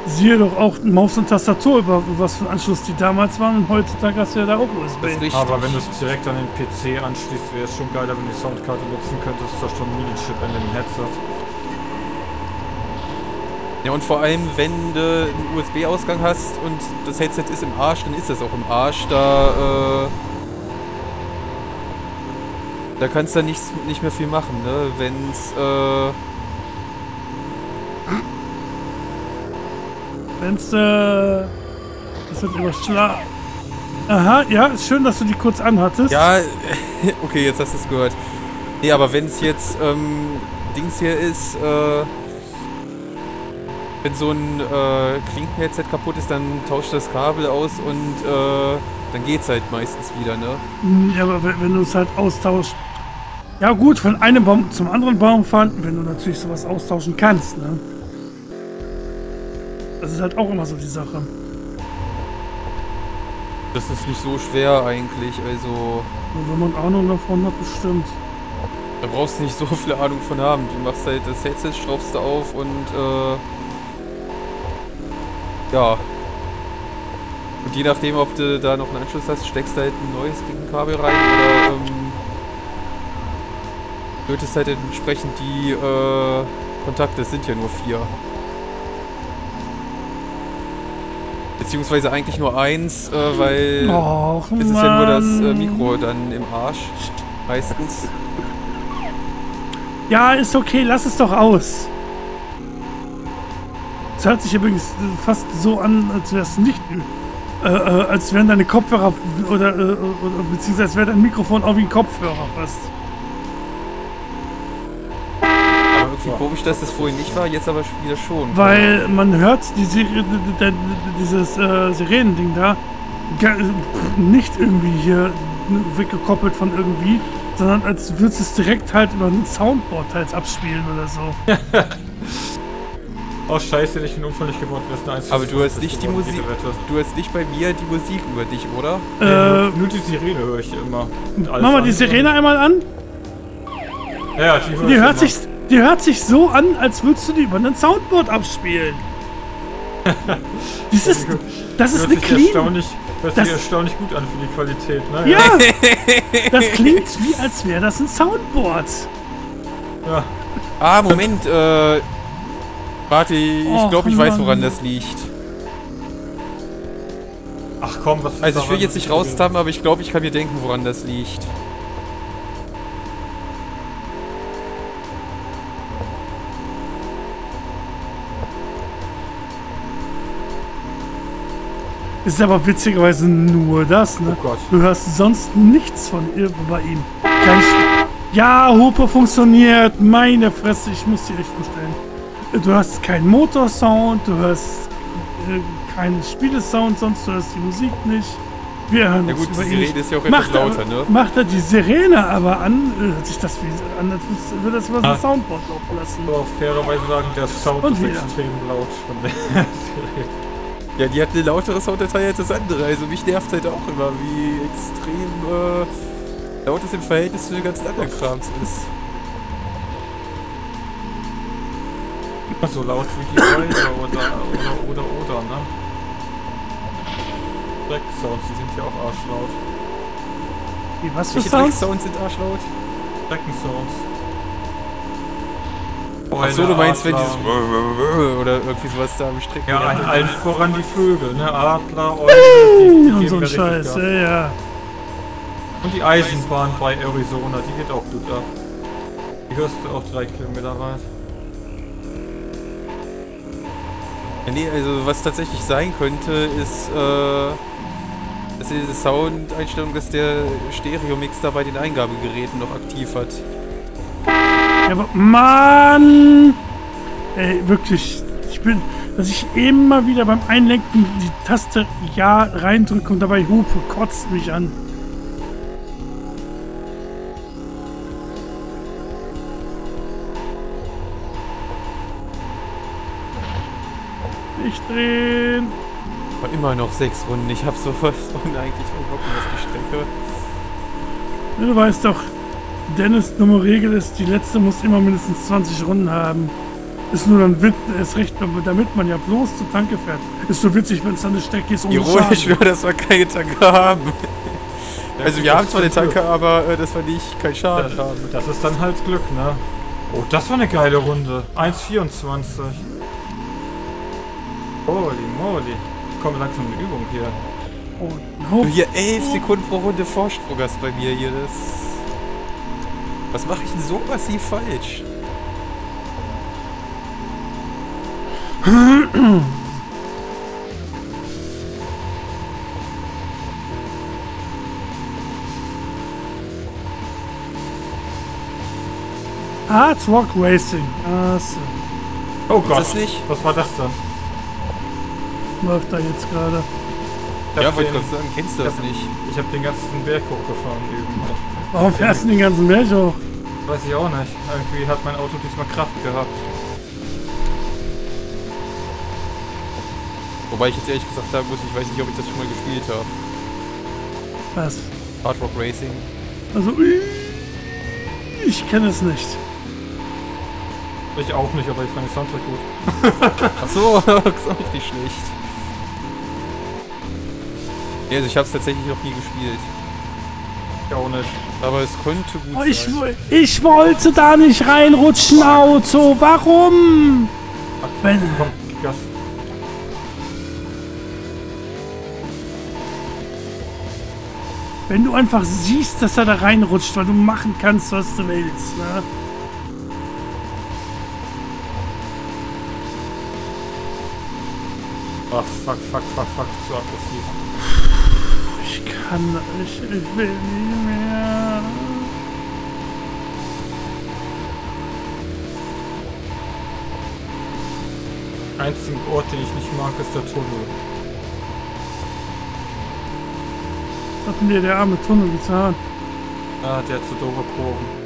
Siehe doch auch Maus und Tastatur über was für einen Anschluss die damals waren und heutzutage hast du ja da auch USB.
Aber wenn du es direkt an den PC anschließt, wäre es schon geiler, wenn du die Soundkarte nutzen könntest. Da schon ein Mini-Chip in dem Headset.
Ja, und vor allem, wenn du einen USB-Ausgang hast und das Headset ist im Arsch, dann ist das auch im Arsch. Da, äh, da kannst du dann nichts, nicht mehr viel machen, ne? Wenn's, äh,
Äh. Das wird überschlagen. Aha, ja, ist schön, dass du die kurz anhattest.
ja, okay, jetzt hast du es gehört. Nee, aber wenn es jetzt, ähm, Dings hier ist, äh, wenn so ein äh, Klinken-Headset kaputt ist, dann tauscht das Kabel aus und äh, dann geht's halt meistens wieder, ne?
Hm, Ja, aber wenn, wenn du es halt austauschst. Ja gut, von einem Baum zum anderen Baum fahren, wenn du natürlich sowas austauschen kannst, ne? Das ist halt auch immer so die Sache.
Das ist nicht so schwer eigentlich, also...
Und wenn man Ahnung davon hat, bestimmt.
Da brauchst du nicht so viel Ahnung von haben. Du machst halt das Headset, schraubst du auf und äh, ja. Und je nachdem, ob du da noch einen Anschluss hast, steckst du halt ein neues Kabel rein oder ähm, lötest halt entsprechend die äh, Kontakte. Es sind ja nur vier. Beziehungsweise eigentlich nur eins, äh, weil
Och,
es ist ja nur das äh. Mikro dann im Arsch. Meistens.
Ja, ist okay, lass es doch aus. Es hört sich übrigens fast so an, als wäre es nicht. Äh, äh, als wären deine Kopfhörer oder, äh, oder beziehungsweise als wäre dein Mikrofon auch wie ein Kopfhörer fast.
Komisch, dass das vorhin nicht war, jetzt aber wieder schon.
Weil man hört die Sir d- d- d- dieses äh, Sirenending da nicht irgendwie hier weggekoppelt von irgendwie, sondern als würdest du es direkt halt über ein Soundboard halt abspielen oder so.
Oh scheiße, ich bin unfällig geworden. Wer ist der Einzige,
Aber du hast nicht die Musik. Du hast nicht bei mir die Musik über dich, oder?
Äh,
nur, nur die Sirene höre ich immer.
Mach mal die Sirene einmal an.
Ja, die,
Die
ich
hört,
immer.
sich, die hört sich so an, als würdest du die über ein Soundboard abspielen. Das ist, das ist eine clean.
erstaunlich, hört
Das-
sich erstaunlich gut an für die Qualität, ne?
Ja, das klingt wie, als wäre das ein Soundboard.
ja.
Ah, Moment, äh. Warte, ich glaube, ich weiß, woran das liegt.
Ach komm, was ist
Also, ich will jetzt nicht raustappen, aber ich glaube, ich kann mir denken, woran das liegt.
Ist aber witzigerweise nur das, ne?
Oh Gott.
Du hörst sonst nichts von bei ihm. Kein ja, Hupe funktioniert. Meine Fresse, ich muss die echt umstellen. Du hast keinen Motorsound, du hörst äh, keinen Spielesound, sonst du hörst die Musik nicht. Wir hören
Ja
uns
gut,
über
die
ihn
Rede
nicht.
ist ja auch etwas
Macht er,
lauter, ne?
macht er die Sirene aber an, äh, hört sich das wie an, als würde das über so
Ah.
ein Soundboard laufen lassen.
Aber auch fairerweise sagen, der Sound
Und
ist
wieder.
extrem laut von der Sirene.
Ja, die hat eine lautere Sounddatei als das andere. Also, mich nervt halt auch immer, wie extrem äh, laut es im Verhältnis zu den ganzen anderen Krams ist.
So laut wie die Häuser oder, oder, oder, oder, ne? Drecksounds, die sind ja auch arschlaut.
Wie, was für
Welche
Sounds?
Drecksounds sind arschlaut?
Streckensounds.
Achso, du meinst, wenn
Adler.
dieses oder irgendwie sowas da am Strecken.
Ja, ein, allen voran die Vögel, ne? Adler, Eule,
Und so ein Scheiß, ja, ja.
Und die Eisenbahn bei Arizona, die geht auch gut ab. Die hörst du auch drei Kilometer weit.
Ja, nee, also was tatsächlich sein könnte, ist, äh, dass diese Soundeinstellung, dass der Stereo-Mix da bei den Eingabegeräten noch aktiv hat.
Ja, aber Mann! Ey, wirklich. Ich bin, dass ich immer wieder beim Einlenken die Taste Ja reindrücke und dabei hupe, kotzt mich an. Nicht drehen.
Und immer noch sechs Runden. Ich habe sowas und eigentlich keinen Bock mehr auf die Strecke.
Du weißt doch, Dennis Nummer Regel ist, die letzte muss immer mindestens 20 Runden haben. Ist nur dann wit ist recht, damit man ja bloß zur Tanke fährt. Ist so witzig, wenn es dann eine Strecke ist ohne
Ironisch nur, dass wir keine Tanke haben. Also wir haben zwar eine Tanke, aber äh, dass wir nicht keinen Schaden
Das,
haben.
das ist dann halt Glück, ne? Oh, das war eine geile Runde. 1,24. Holy moly. Ich komme langsam in Übung hier.
Oh,
Du
no.
hier 11 Sekunden pro Runde Vorsprung hast bei mir hier. Das. Was mache ich denn so massiv falsch?
Hard Rock Racing. Achso,
Oh
Ist
Gott.
das nicht?
Was war das denn?
läuft da jetzt gerade.
Ich
Ja,
hab
wollte
den,
gerade sagen, kennst du das
hab-
nicht?
ich habe den ganzen Berg hochgefahren üben.
Warum fährst du den ganzen Berg hoch?
Weiß ich auch nicht. Irgendwie hat mein Auto diesmal Kraft gehabt.
Wobei ich jetzt ehrlich gesagt sagen muss, ich weiß nicht, ob ich das schon mal gespielt habe.
Was?
Hard Rock Racing.
Also, Ich kenne es nicht.
Ich auch nicht, aber ich fand den Soundtrack gut.
Achso, ist auch nicht schlecht. Ja, also ich habe es tatsächlich noch nie gespielt.
Ich auch nicht.
Aber es könnte gut
Oh, ich,
sein.
ich wollte da nicht reinrutschen, Auto. Warum?
Ach,
Wenn-
komm, Gas.
Wenn du einfach siehst, dass er da reinrutscht, weil du machen kannst, was du willst, ne?
Ach, fuck, fuck, fuck, fuck, zu aggressiv.
Ich kann nicht, ich will nicht mehr.
Einzigen Ort, den ich nicht mag, ist der Tunnel.
Was hat denn dir der arme Tunnel getan?
Ah, der hat so doofe Kurven.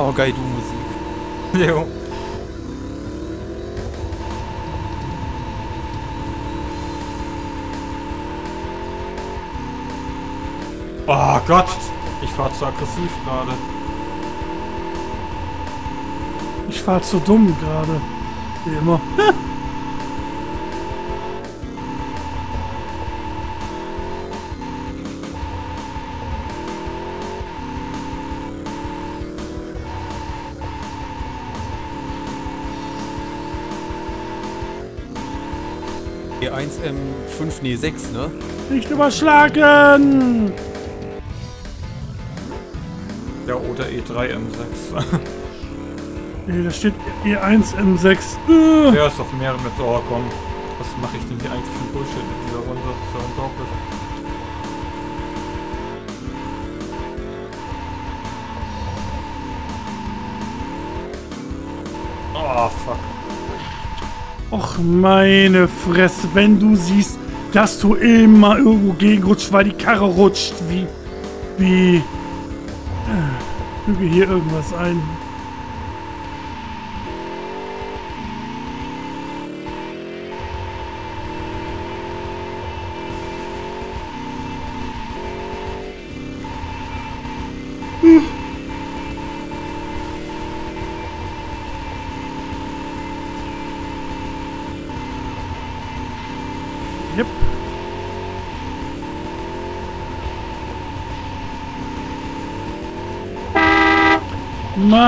Oh, geil, du Musik.
Jo. Oh Gott! Ich war zu aggressiv gerade.
Ich war zu dumm gerade. Wie immer.
E1M5, nee, 6, ne?
Nicht überschlagen!
Ja, oder E E3 M6.
Nee, da steht E E1 M6. Äh,
Der ist auf mehreren mit. Oh komm. Was mache ich denn hier eigentlich für Bullshit in dieser Runde? Das ist ja unglaublich.
Meine Fresse, wenn du siehst, dass du immer irgendwo gegenrutscht, weil die Karre rutscht, wie. wie. Äh, Füge hier irgendwas ein.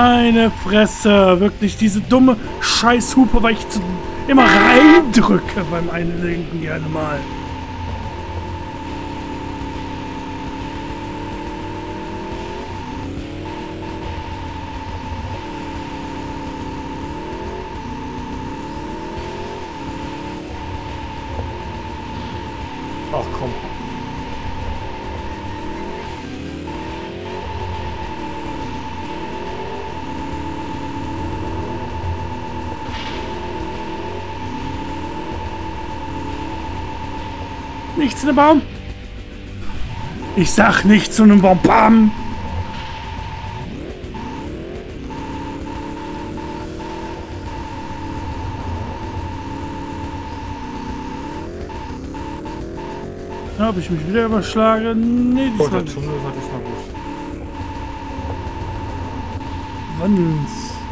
Meine Fresse, wirklich diese dumme Scheißhupe, weil ich immer reindrücke beim Einlenken gerne mal.
Ach komm.
Nichts in dem Baum. Ich sag nichts zu einem Baum. Bam. Habe ich mich wieder überschlagen? Nee,
Oh,
diesmal
der
nicht.
Tunnel war diesmal gut.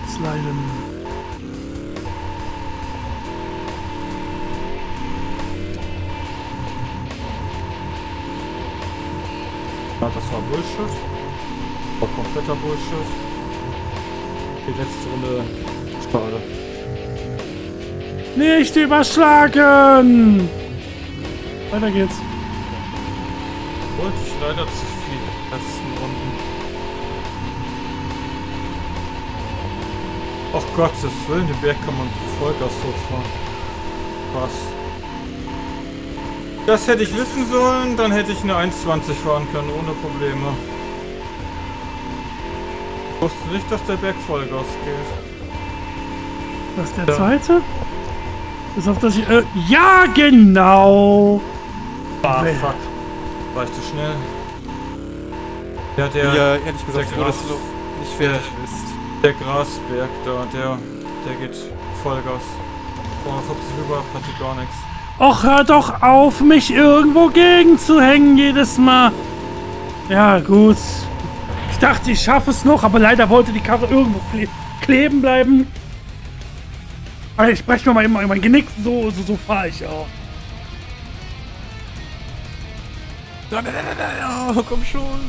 Sliden?
Bullshit. War kompletter Bullshit. Die letzte Runde. Schade.
Nicht überschlagen! Weiter geht's.
Wollte ich leider zu viel letzten Runden. Ach Gottes Willen, den Berg kann man Vollgas hochfahren. Was? Das hätte ich wissen sollen, dann hätte ich eine 1,20 fahren können, ohne Probleme. Ich wusste nicht, dass der Berg Vollgas geht.
Was der
Ja.
zweite? Bis auf das ich. Äh, ja, genau!
Ah,
Wel-
fuck. War ich zu schnell? Ja, der,
Ja, ehrlich gesagt,
der
froh, dass
Gras-
du nicht fertig bist.
der Grasberg da, der, der geht Vollgas. Boah, das hofft sich rüber, passiert gar nichts.
Och, hör doch auf, mich irgendwo gegen zu hängen jedes Mal. Ja, gut. Ich dachte, ich schaffe es noch, aber leider wollte die Karre irgendwo kle kleben bleiben. Aber ich breche mir mal immer mein Genick, so, so, so fahre ich auch.
Oh, komm schon.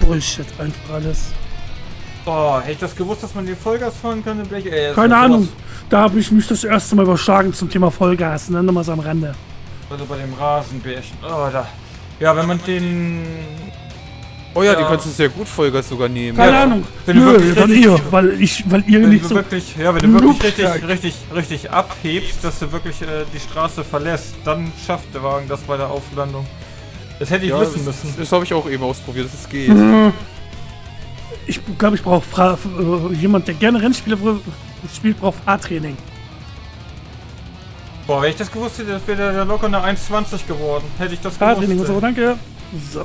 Bullshit, einfach alles.
Boah, hätte ich das gewusst, dass man die Vollgas fahren kann, dann wäre ich... Ey, das
Keine Ahnung. Da habe ich mich das erste Mal überschlagen zum Thema Vollgas. Ne? Nochmal so am Rande.
Also bei dem Rasenbärchen. Oh, da. Ja, wenn man den...
Oh ja,
Ja.
die kannst du sehr gut Vollgas sogar nehmen.
Keine
Ja,
Ahnung.
wenn du
Nö,
wirklich
dann
richtig-
ihr, weil ich, weil ihr nicht
du
so.
wirklich, ja, wenn du wirklich richtig, richtig, richtig abhebst, dass du wirklich äh, die Straße verlässt, dann schafft der Wagen das bei der Auflandung. Das hätte ich
Ja,
wissen
das,
müssen.
das habe ich auch eben ausprobiert, dass es geht.
Ich glaube, ich brauche äh, jemand, der gerne Rennspiele spielt, braucht Fahrtraining.
Boah, wenn ich das gewusst hätte, das wäre der locker eine 1,20 geworden. Hätte ich das gewusst.
Fahrtraining und so, danke. So.